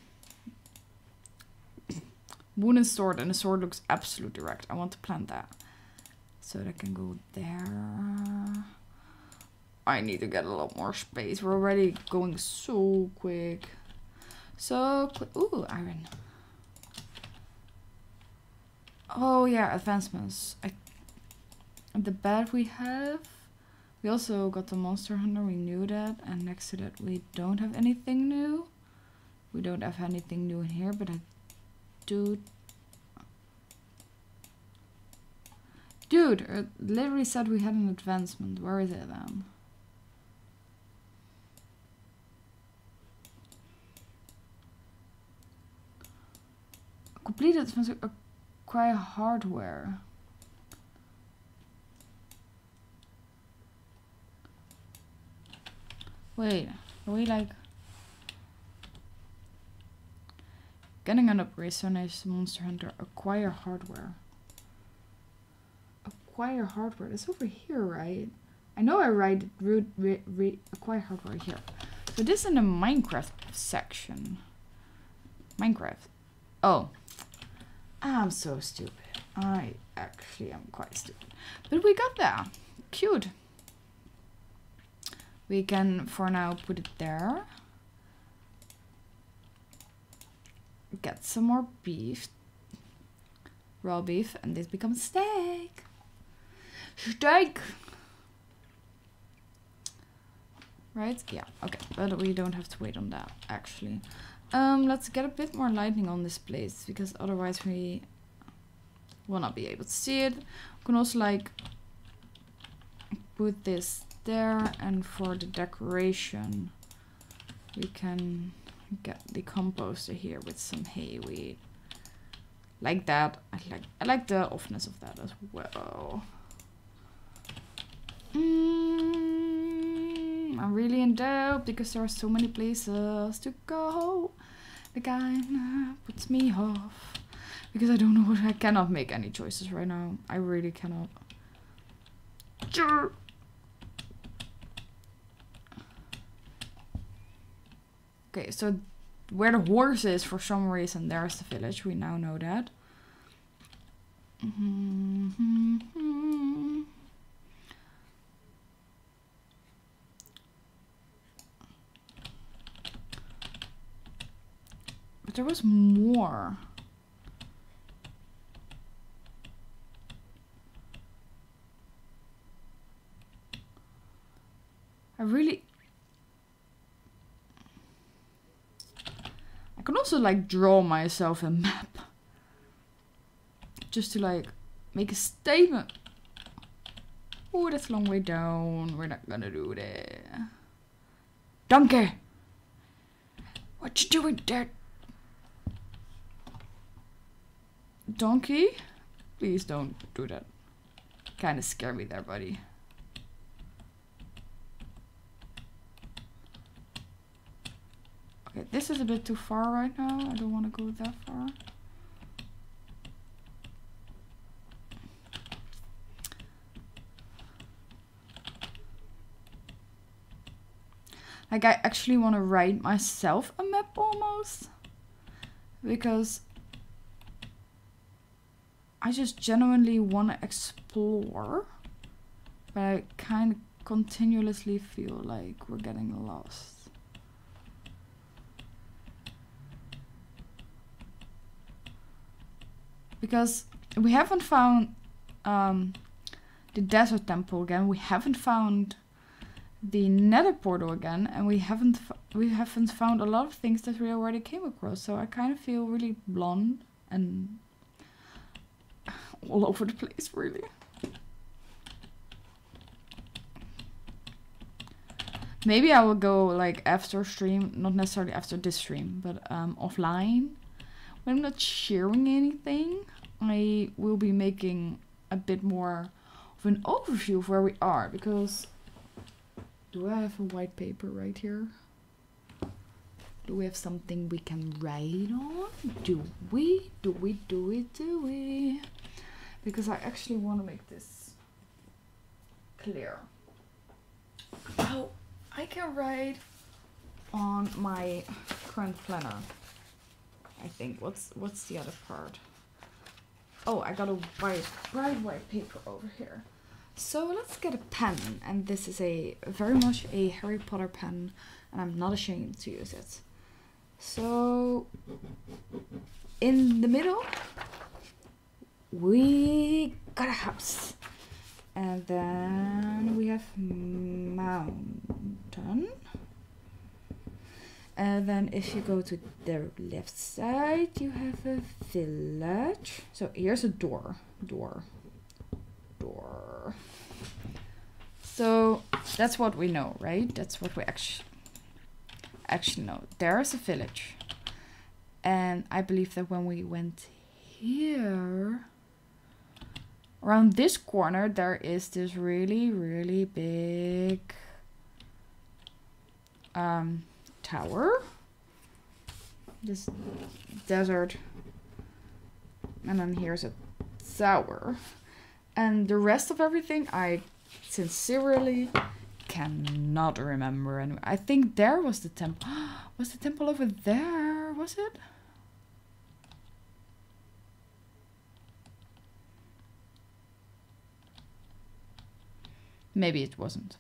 Wooden sword. And the sword looks absolutely right. I want to plant that. So that can go there. I need to get a lot more space. We're already going so quick. So. Ooh, iron. Oh yeah, advancements. I, the bed we have. We also got the monster hunter, we knew that. And next to that we don't have anything new. We don't have anything new in here, but I do... Dude, uh, it literally said we had an advancement. Where is it then? Completed advancement acquire hardware. Wait, are we like... Getting an upgrade, so nice Monster Hunter. Acquire hardware. Acquire hardware. It's over here, right? I know I write root re, re, acquire hardware here. So this is in the Minecraft section. Minecraft. Oh, I'm so stupid. I actually am quite stupid. But we got there. Cute. We can, for now, put it there. Get some more beef. Raw beef. And this becomes steak. Steak! Right? Yeah, okay. But we don't have to wait on that, actually. Um, let's get a bit more lighting on this place, because otherwise we will not be able to see it. We can also like put this there and for the decoration we can get the composter here with some hay weed. Like that. I like I like the offness of that as well. Mm, I'm really in doubt because there are so many places to go. The guy puts me off. Because I don't know what I cannot make any choices right now. I really cannot. Okay, so where the horse is, for some reason, there's the village. We now know that. Mm -hmm. There was more. I really... I can also like draw myself a map. Just to like make a statement. Oh, that's a long way down. We're not gonna do that. Donkey! What you doing there? Donkey? Please don't do that. Kinda scare me there, buddy. Okay, this is a bit too far right now. I don't want to go that far. Like I actually want to write myself a map almost. Because I just genuinely want to explore. But I kind of continuously feel like we're getting lost. because we haven't found um, the desert temple again. We haven't found the nether portal again, and we haven't we haven't found a lot of things that we already came across. So I kind of feel really blonde and all over the place, really. Maybe I will go like after stream, not necessarily after this stream, but um, offline when I'm not sharing anything, I will be making a bit more of an overview of where we are because do I have a white paper right here? Do we have something we can write on? Do we? Do we? Do we? Do we? Because I actually want to make this clear. Oh, I can write on my current planner. I think. What's what's the other part? Oh, I got a white, bright white paper over here. So let's get a pen, and this is a very much a Harry Potter pen, and I'm not ashamed to use it. So in the middle, we got a house, and then we have mountain. And then if you go to the left side, you have a village. So here's a door, door, door. So that's what we know, right? That's what we actually actually know. There's a village. And I believe that when we went here around this corner there is this really really big um tower. This desert. And then here's a tower. And the rest of everything I sincerely cannot remember. And I think there was the temple. Was the temple over there? Was it? Maybe it wasn't.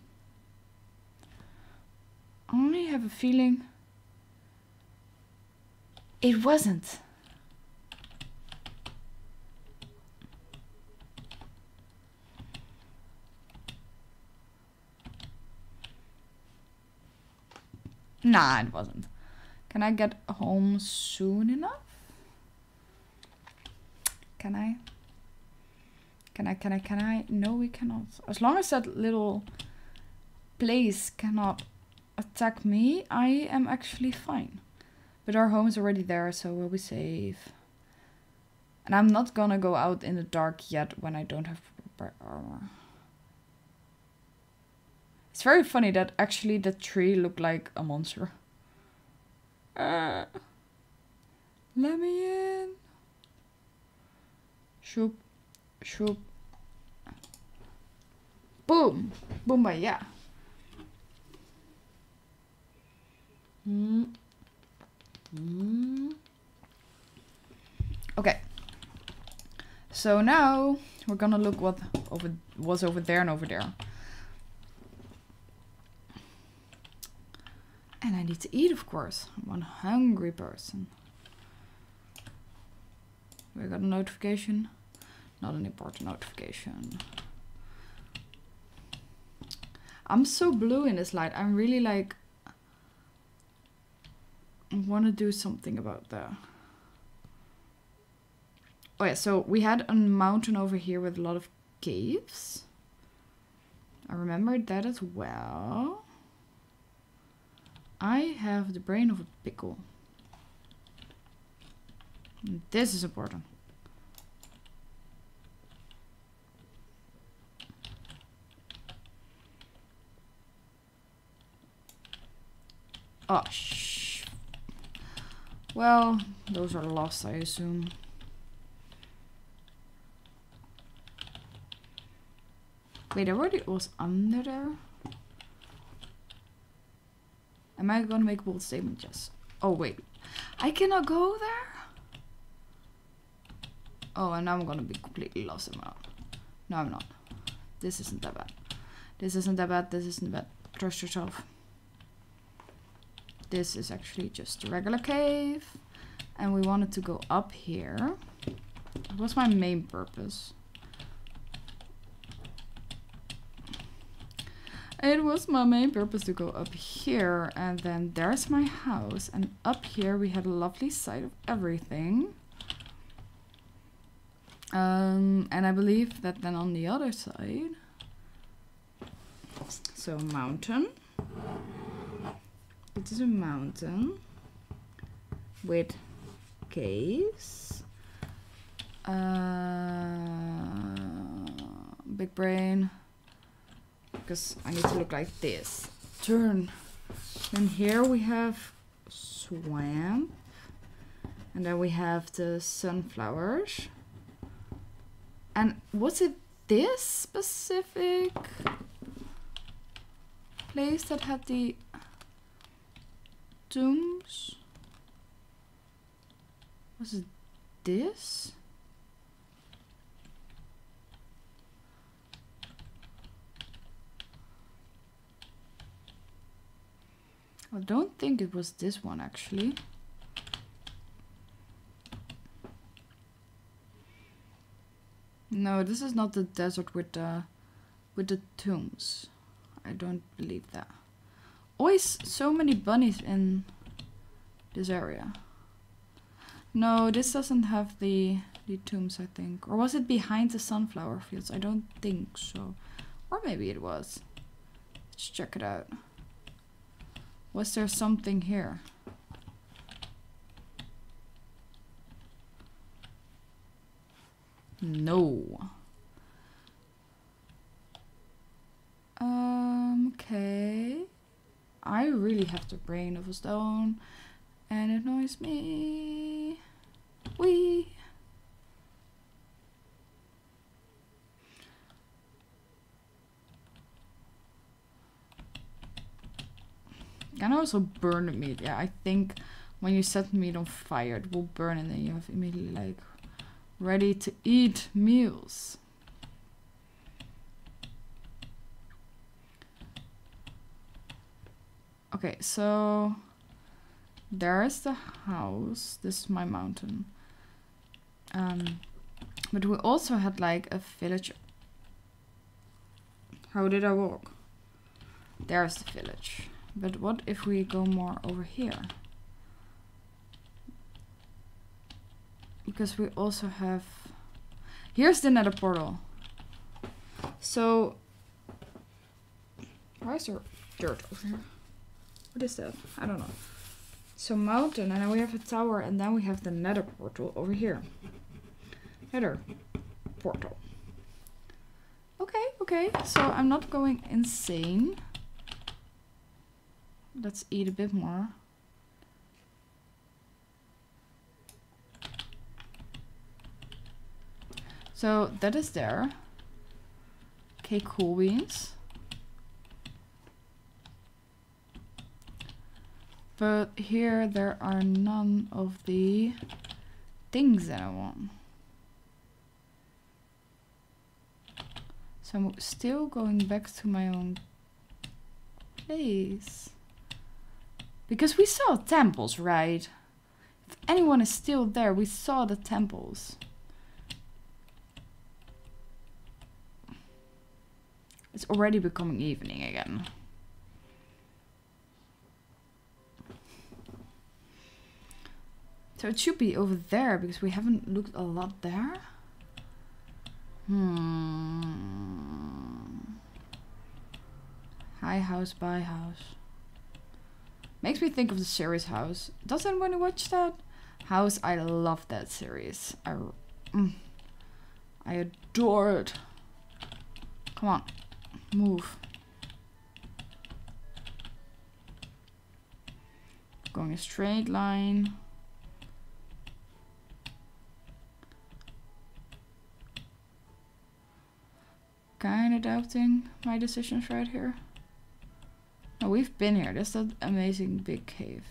I only have a feeling it wasn't. Nah, it wasn't. Can I get home soon enough? Can I? Can I, can I, can I? No, we cannot. As long as that little place cannot attack me, I am actually fine. But our home is already there, so we'll be safe. And I'm not gonna go out in the dark yet when I don't have proper armor. It's very funny that actually the tree looked like a monster. Uh, let me in. Shoop, shoop. Boom, boom, yeah. Mm. Mm. Okay. So now we're gonna look what over was over there and over there. And I need to eat, of course. I'm one hungry person. We got a notification. Not an important notification. I'm so blue in this light. I'm really like I want to do something about that. Oh yeah, so we had a mountain over here with a lot of caves. I remembered that as well. I have the brain of a pickle. This is important. Oh, well, those are lost, I assume. Wait, I already was under there? Am I gonna make bold statement? Yes. Oh, wait. I cannot go there? Oh, and now I'm gonna be completely lost. my No, I'm not. This isn't that bad. This isn't that bad. This isn't bad. Trust yourself. This is actually just a regular cave. And we wanted to go up here. That was my main purpose. It was my main purpose to go up here and then there's my house and up here we had a lovely sight of everything. Um, and I believe that then on the other side, so mountain, it is a mountain with caves. Uh, big brain. Because I need to look like this. Turn. Then here we have swamp. And then we have the sunflowers. And was it this specific place that had the tombs? Was it this? I don't think it was this one actually. No, this is not the desert with the with the tombs. I don't believe that. Always so many bunnies in this area. No, this doesn't have the the tombs, I think. Or was it behind the sunflower fields? I don't think so. Or maybe it was. Let's check it out. Was there something here? No. Um, okay. I really have the brain of a stone. And it annoys me. Wee. Can also burn the meat. Yeah, I think when you set meat on fire, it will burn and then you have immediately like ready to eat meals. Okay, so there's the house. This is my mountain. Um, but we also had like a village. How did I walk? There's the village. But what if we go more over here? Because we also have... Here's the nether portal. So... Why is there dirt over here? What is that? I don't know. So mountain, and then we have a tower, and then we have the nether portal over here. Nether portal. Okay, okay. So I'm not going insane. Let's eat a bit more. So that is there. Okay, cool beans. But here there are none of the things that I want. So I'm still going back to my own place. Because we saw temples, right? If anyone is still there, we saw the temples. It's already becoming evening again. So it should be over there because we haven't looked a lot there. Hmm. High house, by house. Makes me think of the series House. Does anyone watch that? House, I love that series. I, mm, I adore it. Come on, move. Going a straight line. Kinda doubting my decisions right here. Oh, we've been here. That's that amazing big cave.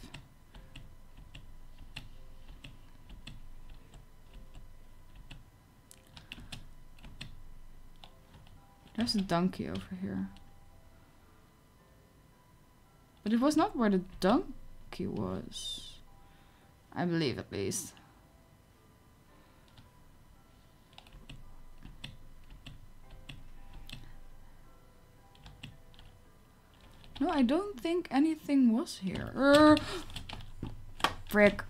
There's a donkey over here. But it was not where the donkey was. I believe at least. No, I don't think anything was here. Er, frick.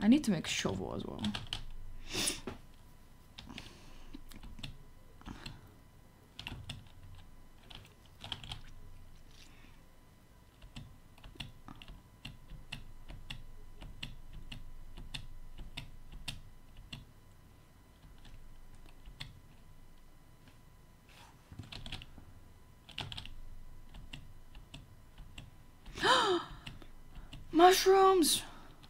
I need to make shovel as well. Mushrooms!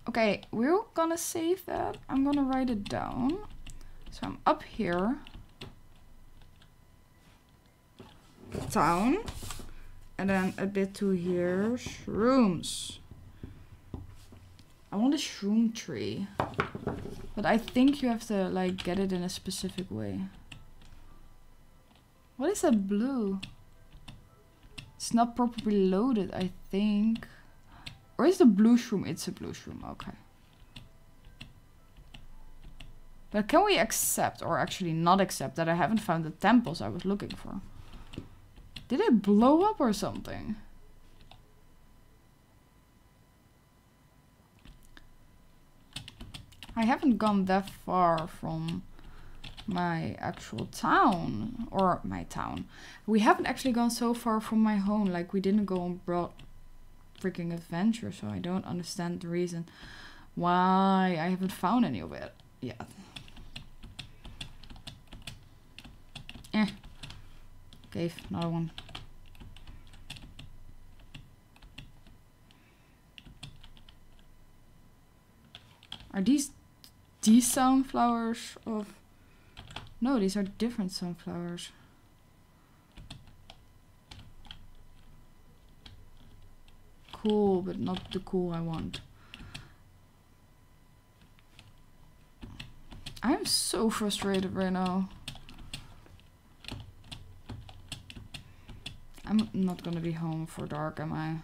Okay, we're gonna save that. I'm gonna write it down. So I'm up here. Town. And then a bit to here. Shrooms. I want a shroom tree. But I think you have to like get it in a specific way. What is that blue? It's not properly loaded, I think. Or is the blue shroom? It's a blue shroom, okay. But can we accept, or actually not accept, that I haven't found the temples I was looking for? Did it blow up or something? I haven't gone that far from my actual town or my town. We haven't actually gone so far from my home. Like we didn't go on broad freaking adventure, so I don't understand the reason why I haven't found any of it yet. Eh. Cave, another one. Are these these sunflowers of no, these are different sunflowers. Cool, but not the cool I want. I'm so frustrated right now. I'm not gonna be home for dark, am I?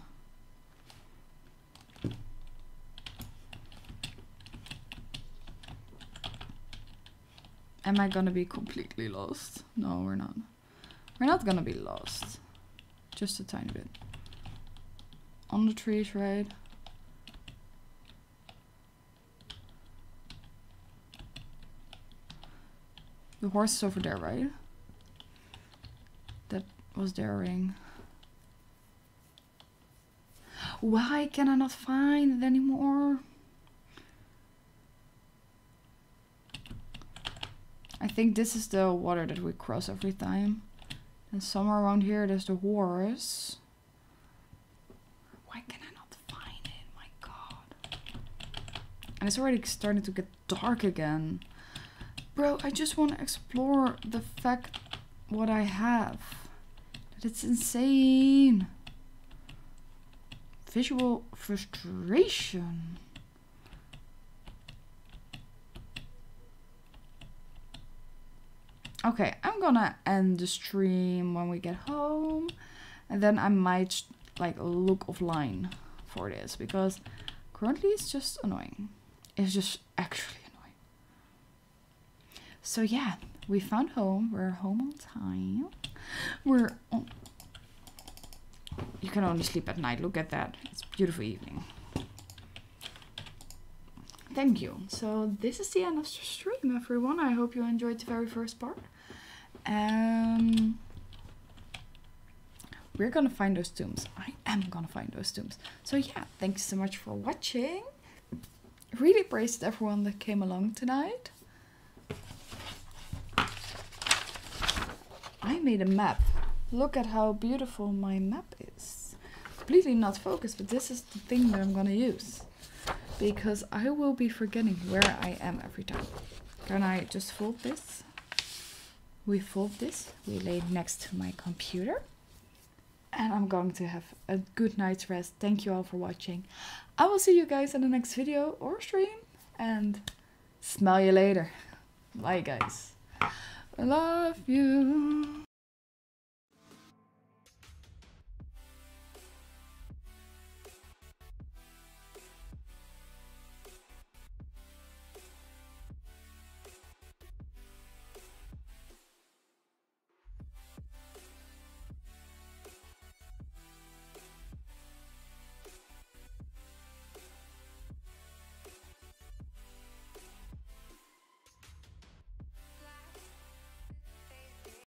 Am I gonna be completely lost? No, we're not. We're not gonna be lost. Just a tiny bit. On the trees, right? The horse is over there, right? That was their ring. Why can I not find it anymore? I think this is the water that we cross every time. And somewhere around here there's the horse. Why can I not find it? My god. And it's already starting to get dark again. Bro, I just want to explore the fact what I have. That it's insane. Visual frustration. Okay, I'm gonna end the stream when we get home. And then I might like look offline for this because currently it's just annoying. It's just actually annoying. So yeah, we found home. We're home on time. We're on you can only sleep at night. Look at that. It's beautiful evening. Thank you. So this is the end of the stream, everyone. I hope you enjoyed the very first part. Um, we're gonna find those tombs. I am gonna find those tombs. So yeah, thanks so much for watching. Really praised everyone that came along tonight. I made a map. Look at how beautiful my map is. Completely not focused, but this is the thing that I'm gonna use. Because I will be forgetting where I am every time. Can I just fold this? we fold this, we lay it next to my computer. And I'm going to have a good night's rest. Thank you all for watching. I will see you guys in the next video or stream. And smell you later. Bye guys. I love you.